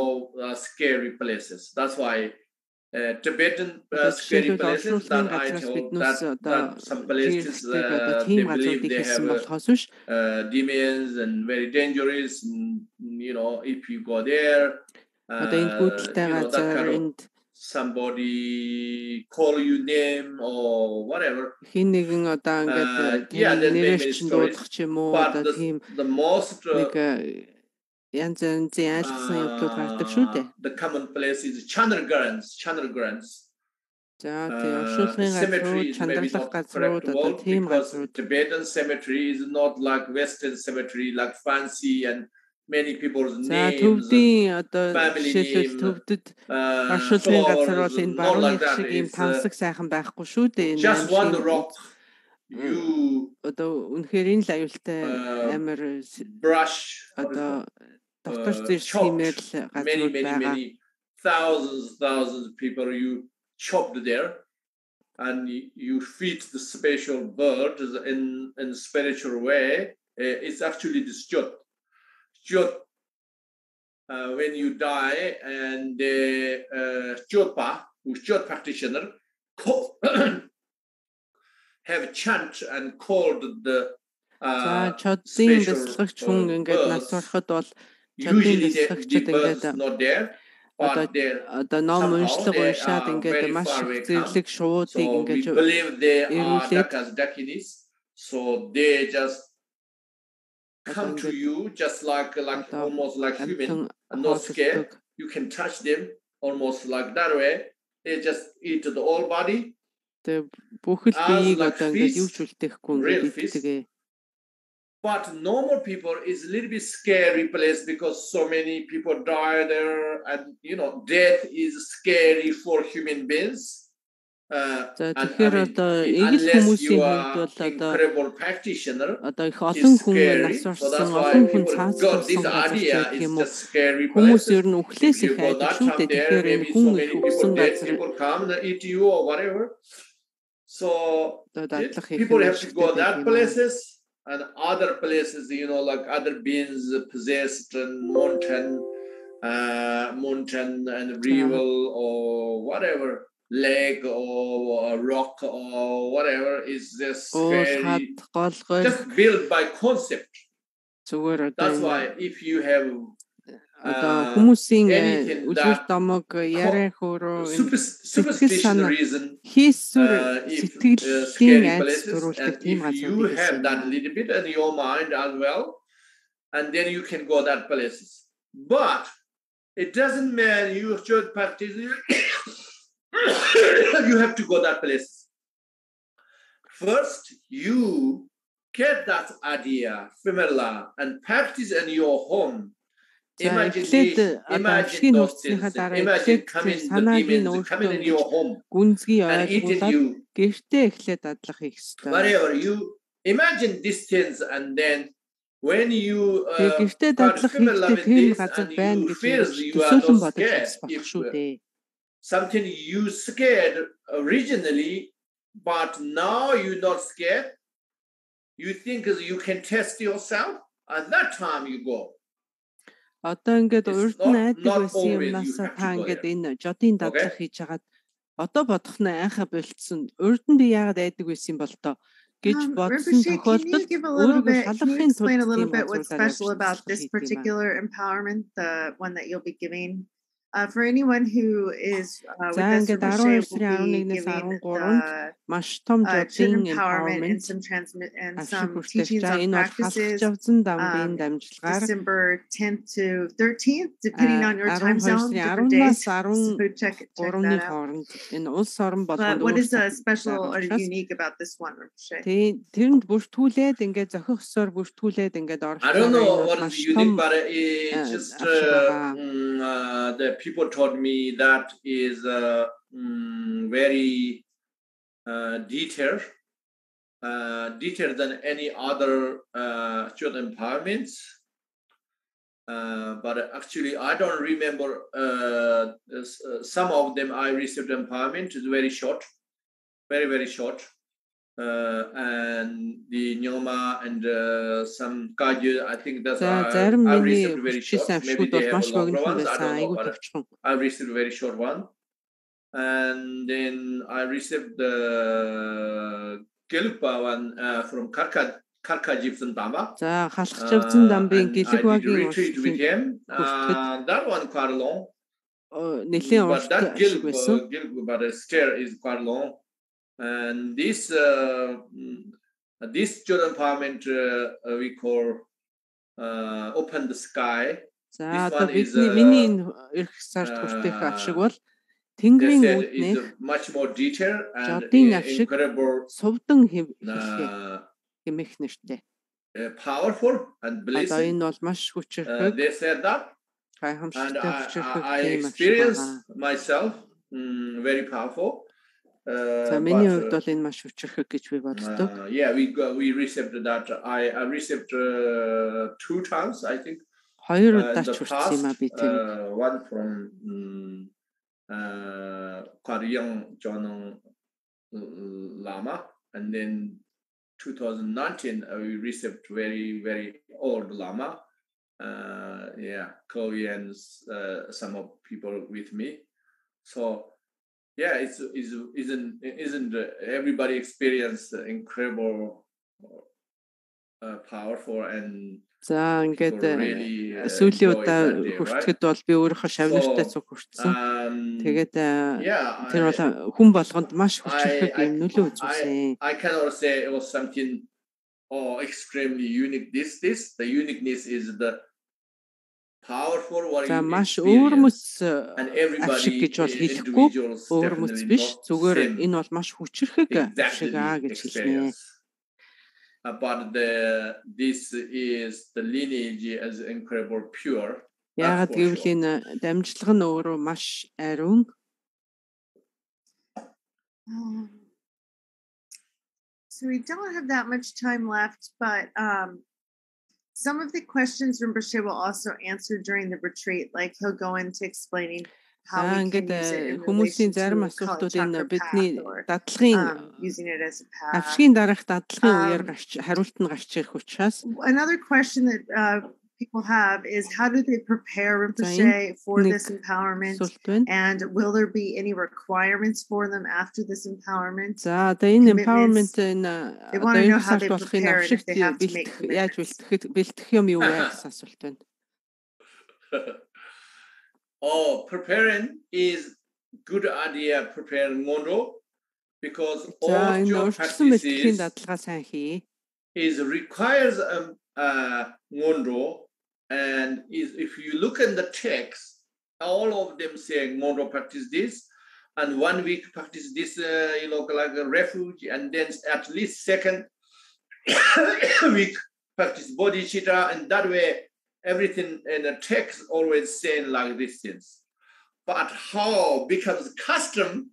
That's why uh, Tibetan uh, scary places that I told that, that some places uh, they believe they have uh, demons and very dangerous and, you know if you go there uh, одоо энэ гүйдэлтэй газар энд somebody call you name or whatever. Хин нэгэн одоо ингээд нэрээр чинь дуудах ч юм уу? одоо тийм most нэг янз янзын айлтсан явдлууд гардаг шүү дээ. The common place is channel grounds За тийм ушуулгын газрууд чандарлах газрууд одоо тийм газрууд. Tibetan cemetery is not like western cemetery like fancy and many people's names. төвдийн одоо жишээлбэл төвдөд оршуулгын газар бол энэ барууны шиг ийм тансаг сайхан байхгүй шүү дээ. Энэ just one rock you одоо үнэхээр энэ л аюултай амар brush одоо доктор зэрэг хиймээр л газрууд байгаа. thousands thousands of people you chopped there and you feed the special birds in in spiritual way it's actually destroyed Jyot, uh, when you die, and the uh, Jyotpa, who's Jyot practitioner, have chant and called the За чодын бэлтгэгч хүн ингээд нас ороход бол чодын бэлтгэгчд ингээд одоо одоо ном уншлаг уншаад ингээд маш зэрлэг шуудыг ингээд ирүүлээд so they just come to you just like like almost like human and not scared. You can touch them almost like that way. They just eat the whole body. бүхэл биеийг одоо ингээд юу ч үлдээхгүй ингээд иддэг. But normal people is a little bit scary place because so many people die there and you know death is scary for human beings. За тэгэхээр одоо эгэл хүмүүсийн хувьд бол одоо одоо их олон хүн нас орсон олон хүн цаазлсан газар гэх юм уу? хүмүүс ер нь үхлээс их айдаг шүү дээ тэгэхээр энэ хүн их өгсөн газар So people have to go that places and other places, you know, like other beings possessed and mountain, uh, mountain and river or whatever, lake or rock or whatever is just very, just built by concept. That's why if you have одоо хүмүүсийн үлгэр домог яриа хөөрөө сэтгэл санаа хийсүр сэтгэлийн айдас төрүүлдэг тийм газар you have that little bit in your mind as well and then you can go that places but it doesn't mean you should practice you have to go that place. First you get that idea familiar and practice in your home. Эхлээд одоо ашгийн нууцныхаа дараа эхлээд санаагийн өөртөө гүнзгий ойлгуулад гэртээ эхлээд дадлах хийх ёстой. Whatever you imagine distance and then when you гэртээ дадлах хийхдээ тийм газар байна гэж төсөөлөн бодож болох шүү дээ. Something you scared originally but now you not scared. You think you can test yourself. At that time you go. Одоо ингээд урд нь айдаг байсан юмнаас та ингээд энэ жодын дадлах хийж хагаад одоо бодох нь айхаа болцсон. Урд нь би яагаад айдаг байсан бол тоо гэж бодсон тохиолдолд өөрийгөө шалгахын тулд explain a little bit what's special about this particular empowerment the one that you'll be giving? Uh, Uh, for anyone who is uh, with us from we'll be giving the uh, uh children empowerment and some transmit and some teachings on practices um, December 10th to 13th, depending on your time zone, different days. So check, check that out. But what is uh, special or unique about this one, Rochelle? I don't know what is unique, but it's just mm, uh, the people told me that is uh, mm, very uh, detailed, uh, detailed than any other uh, student empowerments. Uh, but actually, I don't remember uh, uh, some of them. I received empowerment. It's very short, very very short. Uh, and the Nyoma and uh, some Kaju, I think that's uh, I received very short. Maybe they have longer ones. I don't know, but I received a very short one. And then I received the Gelugba one uh, from Karka Karka Jibson Dama. За халах живцэн дамбын гэлэгвагийн with him. Uh, that one quite long. Нэлийн урт шиг байсан. But the stair is quite long. And this uh, this children empowerment uh, we call uh, open the sky. За одоо бидний миний энэ эрх сард хүртэх ашиг бол Тэнгэрийн үүднээс much more detail and incredible сувдан хэмэх нэртэй. Powerful and blessed. Одоо энэ бол маш хүчрхэг. They said that. Гайхамшигтай хүчрхэг I experienced myself mm, very powerful. За миний хувьд бол энэ маш хүчрхэг гэж би боддог. Yeah, we we received that I I received uh, two times I think. Хоёр удаа ч хүрсэн юм а би тэр. One from uh Korean John Lama and then 2019 uh, we received very very old Lama. Uh, yeah, Koreans, uh, some of people with me. So yeah, it's is isn't isn't everybody experience incredible uh, powerful and За ингээд сүүлийн удаа хүртэхэд бол би өөрийнхөө шавнартай цуг хүртсэн. Тэгээд тэр бол хүн болгонд маш хүчрхэг юм нөлөө үзүүлсэн. I cannot say it was something oh extremely unique this this the uniqueness is the За маш өөрмөц ашиг гэж бол хэлэхгүй өөрмөц биш зүгээр энэ бол маш хүчрхэг ашиг аа гэж хэлнэ. But the this is the lineage as incredible pure. Яагаад гэвэл энэ дамжлага нь өөрөө маш ариун. So we don't have that much time left, but um, Some of the questions Rinpoche will also answer during the retreat, like he'll go into explaining how we can use it in хүмүүсийн зарим асуултууд энэ бидний дадлагын авшигын дараах дадлагын үеэр гарч хариулт нь гарч ирэх учраас Another question that uh, people have is how do they prepare Rinpoche for this empowerment and will there be any requirements for them after this empowerment? За одоо энэ empowerment энэ одоо энэ сард болохын авшигт яаж бэлтгэхэд бэлтгэх юм юу вэ гэсэн асуулт байна. Oh, preparing is good idea prepare mondo because all your practices is requires a, a mondo and if you look at the text all of them saying mondo practice this and one week practice this uh, you know like a refuge and then at least second week practice bodhicitta and that way everything in the text always saying like this things. But how becomes custom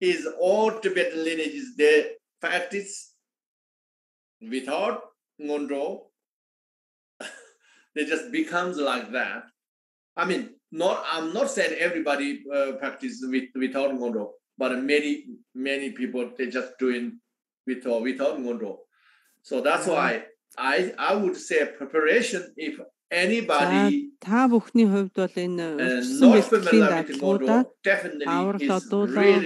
is all Tibetan lineages they practice without ngondo. They just becomes like that. I mean, not I'm not saying everybody uh, practice with without ngondo, but many many people they just doing without without ngondo. So that's mm-hmm. why I I would say preparation if anybody та бүхний хувьд бол энэ өчсөн бэлтгэлийн дадлгуудаа аврал одуулаад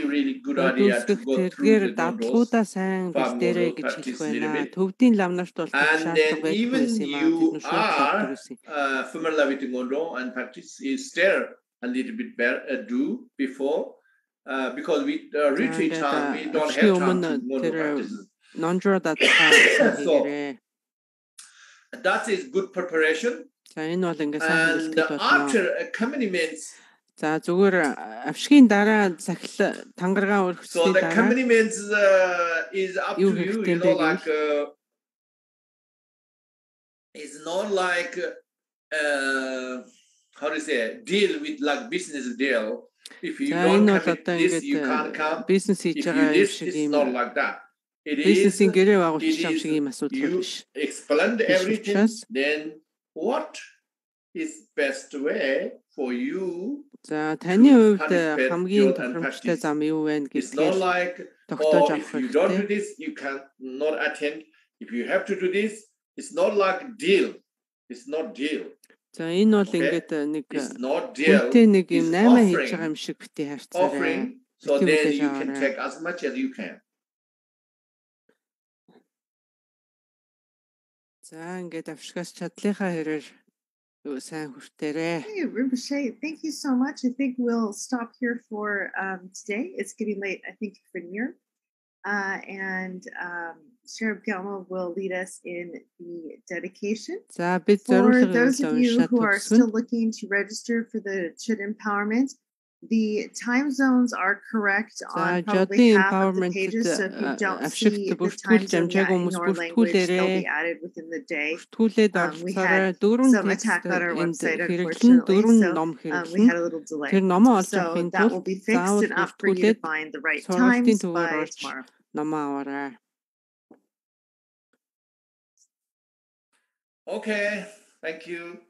тэргээр дадлгуудаа сайн бэлтээрэй гэж хэлэх байна. Төвдийн ламнарт бол шаардлага байсан юм аа. Uh, familiar with Ngondo and practice is there a little bit better uh, do before uh, because we uh, retreat time we don't have time to Ngondo practice. Non-draw дадлгаа хийгээрэй. That is good preparation За энэ бол ингээд сайн хэлэлцэл болно. After accompaniments За зүгээр авшигын дараа захил тангаргаа өргөсний дараа. So the accompaniments uh, is up to you, you know like uh, it's not like uh, how to say deal with like business deal. If you don't have this, you can't come. Бизнес хийж байгаа юм шиг юм. Not like that. Бизнесийн гэрээ байгуулж юм шиг юм асуудал биш. Explain everything then what is best way for you За таны хувьд хамгийн тохиромжтой зам юу вэ гэхээр тогтоож авах хэрэгтэй. You don't do this you can not attend. If you have to do this it's not like deal. It's not deal. За энэ бол ингээд нэг үнтэй нэг юм 8 хийж байгаа юм шиг бити харцаарай. So then you can take as much as you can. За ингээд авшигаас чадлынхаа хэрээр сайн хүртээрээ. Hey, Rinpoche, thank you so much. I think we'll stop here for um, today. It's getting late, I think, for near. Uh, and um, Sheriff Gelma will lead us in the dedication. For those of you who are still looking to register for the Chud Empowerment, the time zones are correct on probably half of the pages. So if you don't see the time zone yet in your language, they'll be added within the day. Um, we had some attack on our website, unfortunately. So um, we had a little delay. So that will be fixed and up for you to find the right times by tomorrow. Okay, thank you.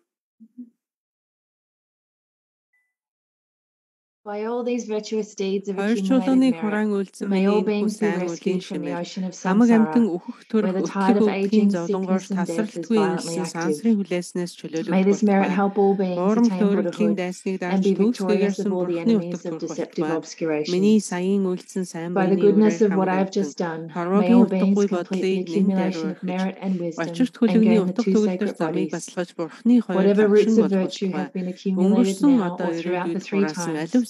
By all these virtuous deeds of Хоёрчлууны хураан үйлцэн үеийн сайн үеийн шимээр хамаг амьтан өөхөх төрх өтгөхийн зовлонгоор тасралтгүй нэлсэн сансрын хүлээснээс чөлөөлөгдөж уурам төрөлхийн дайсныг дааж төвчлөгөөсөн бурхны утга төрх миний саяын үйлцэн сайн байны харуугийн утгагүй бодлыг нэмж очирт хөлөгний утга төгөлдөр замыг баслгаж бурхны хоёр өнгөрсөн одоо ирээдүйд хураасан алив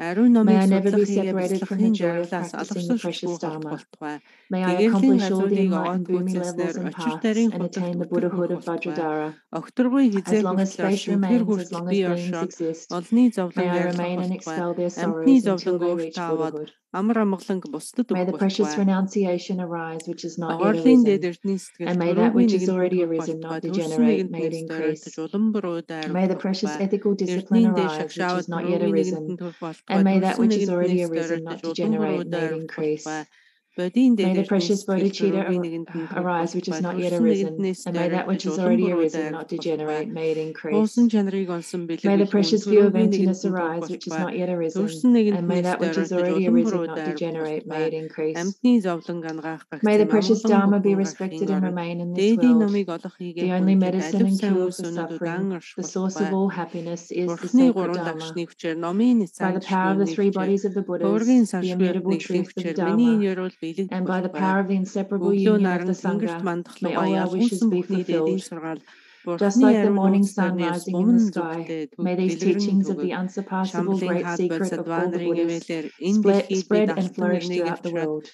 ерөөсөн агуу тэднийг үлгэрлэн дуурайж ариун буйнаа бүрүүлсэн. In future lives, may I never be separated from my glorious Lama. Ариун номыг судлах хийгээ бяцлахын жаргалаас алгасуулж болтугай. Гэгэрлийн газруудыг огт гүйцэснээр очиртарын attain the Buddhahood of Vajradhara. Огторгүй хизээ хүртэл хүртэл би оршоод олны зовлон ярьж амтны зовлон ууртааваад амар амгаланг бусдад May the precious renunciation arise which is not yet arisen. And may that which is already arisen not degenerate, made increase. May the precious ethical discipline arise which is not yet arisen. And may that which is already arisen not degenerate, made increase. May the precious bodhicitta arise which is not yet arisen, and may that which is already arisen not degenerate, may it increase. May the precious view of emptiness arise which is not yet arisen, and may that which is already arisen not degenerate, may it increase. May the precious Dharma be respected and remain in this world. The only medicine and cure for suffering, the source of all happiness is the sacred Dharma. By the power of the three bodies of the Buddhas, the immutable truth of the And by the power of the inseparable union of the Sangha, may all our wishes be fulfilled. Just like the morning sun rising in the sky, may these teachings of the unsurpassable great secret of all the Buddhas spread and flourish throughout the world.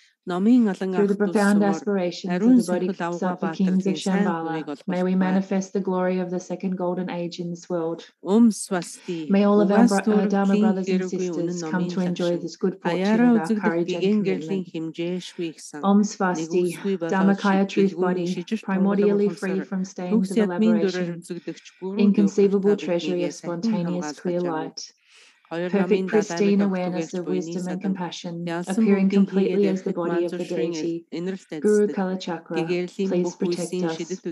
Through the profound aspirations of the Bodhisattva kings of Shambhala, may we manifest the glory of the second golden age in this world. May all of our bro- Dharma brothers and sisters come to enjoy this good fortune of our courage and commitment. Om Swasti, Dharmakaya truth body, primordially free from stains of elaboration, inconceivable treasury of spontaneous clear light. Perfect pristine awareness of wisdom and compassion, appearing completely as the body of the deity. Guru Kalachakra, please protect us.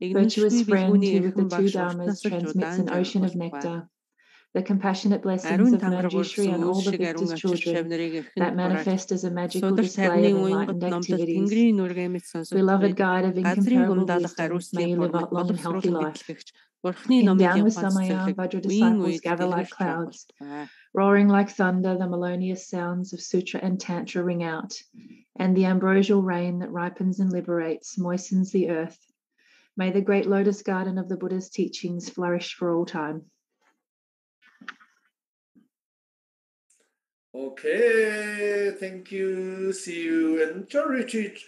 Virtuous friend who with the two dharmas transmits an ocean of nectar. The compassionate blessings of Manjushri and all the victor's children that manifest as a magical display of enlightened activities. Beloved guide of incomparable wisdom, may you live a long and healthy life. In down with Samaya, Vajra disciples gather like clouds. Roaring like thunder, the melodious sounds of sutra and tantra ring out, and the ambrosial rain that ripens and liberates moistens the earth. May the great lotus garden of the Buddha's teachings flourish for all time. Okay, thank you. See you and enjoy retreat.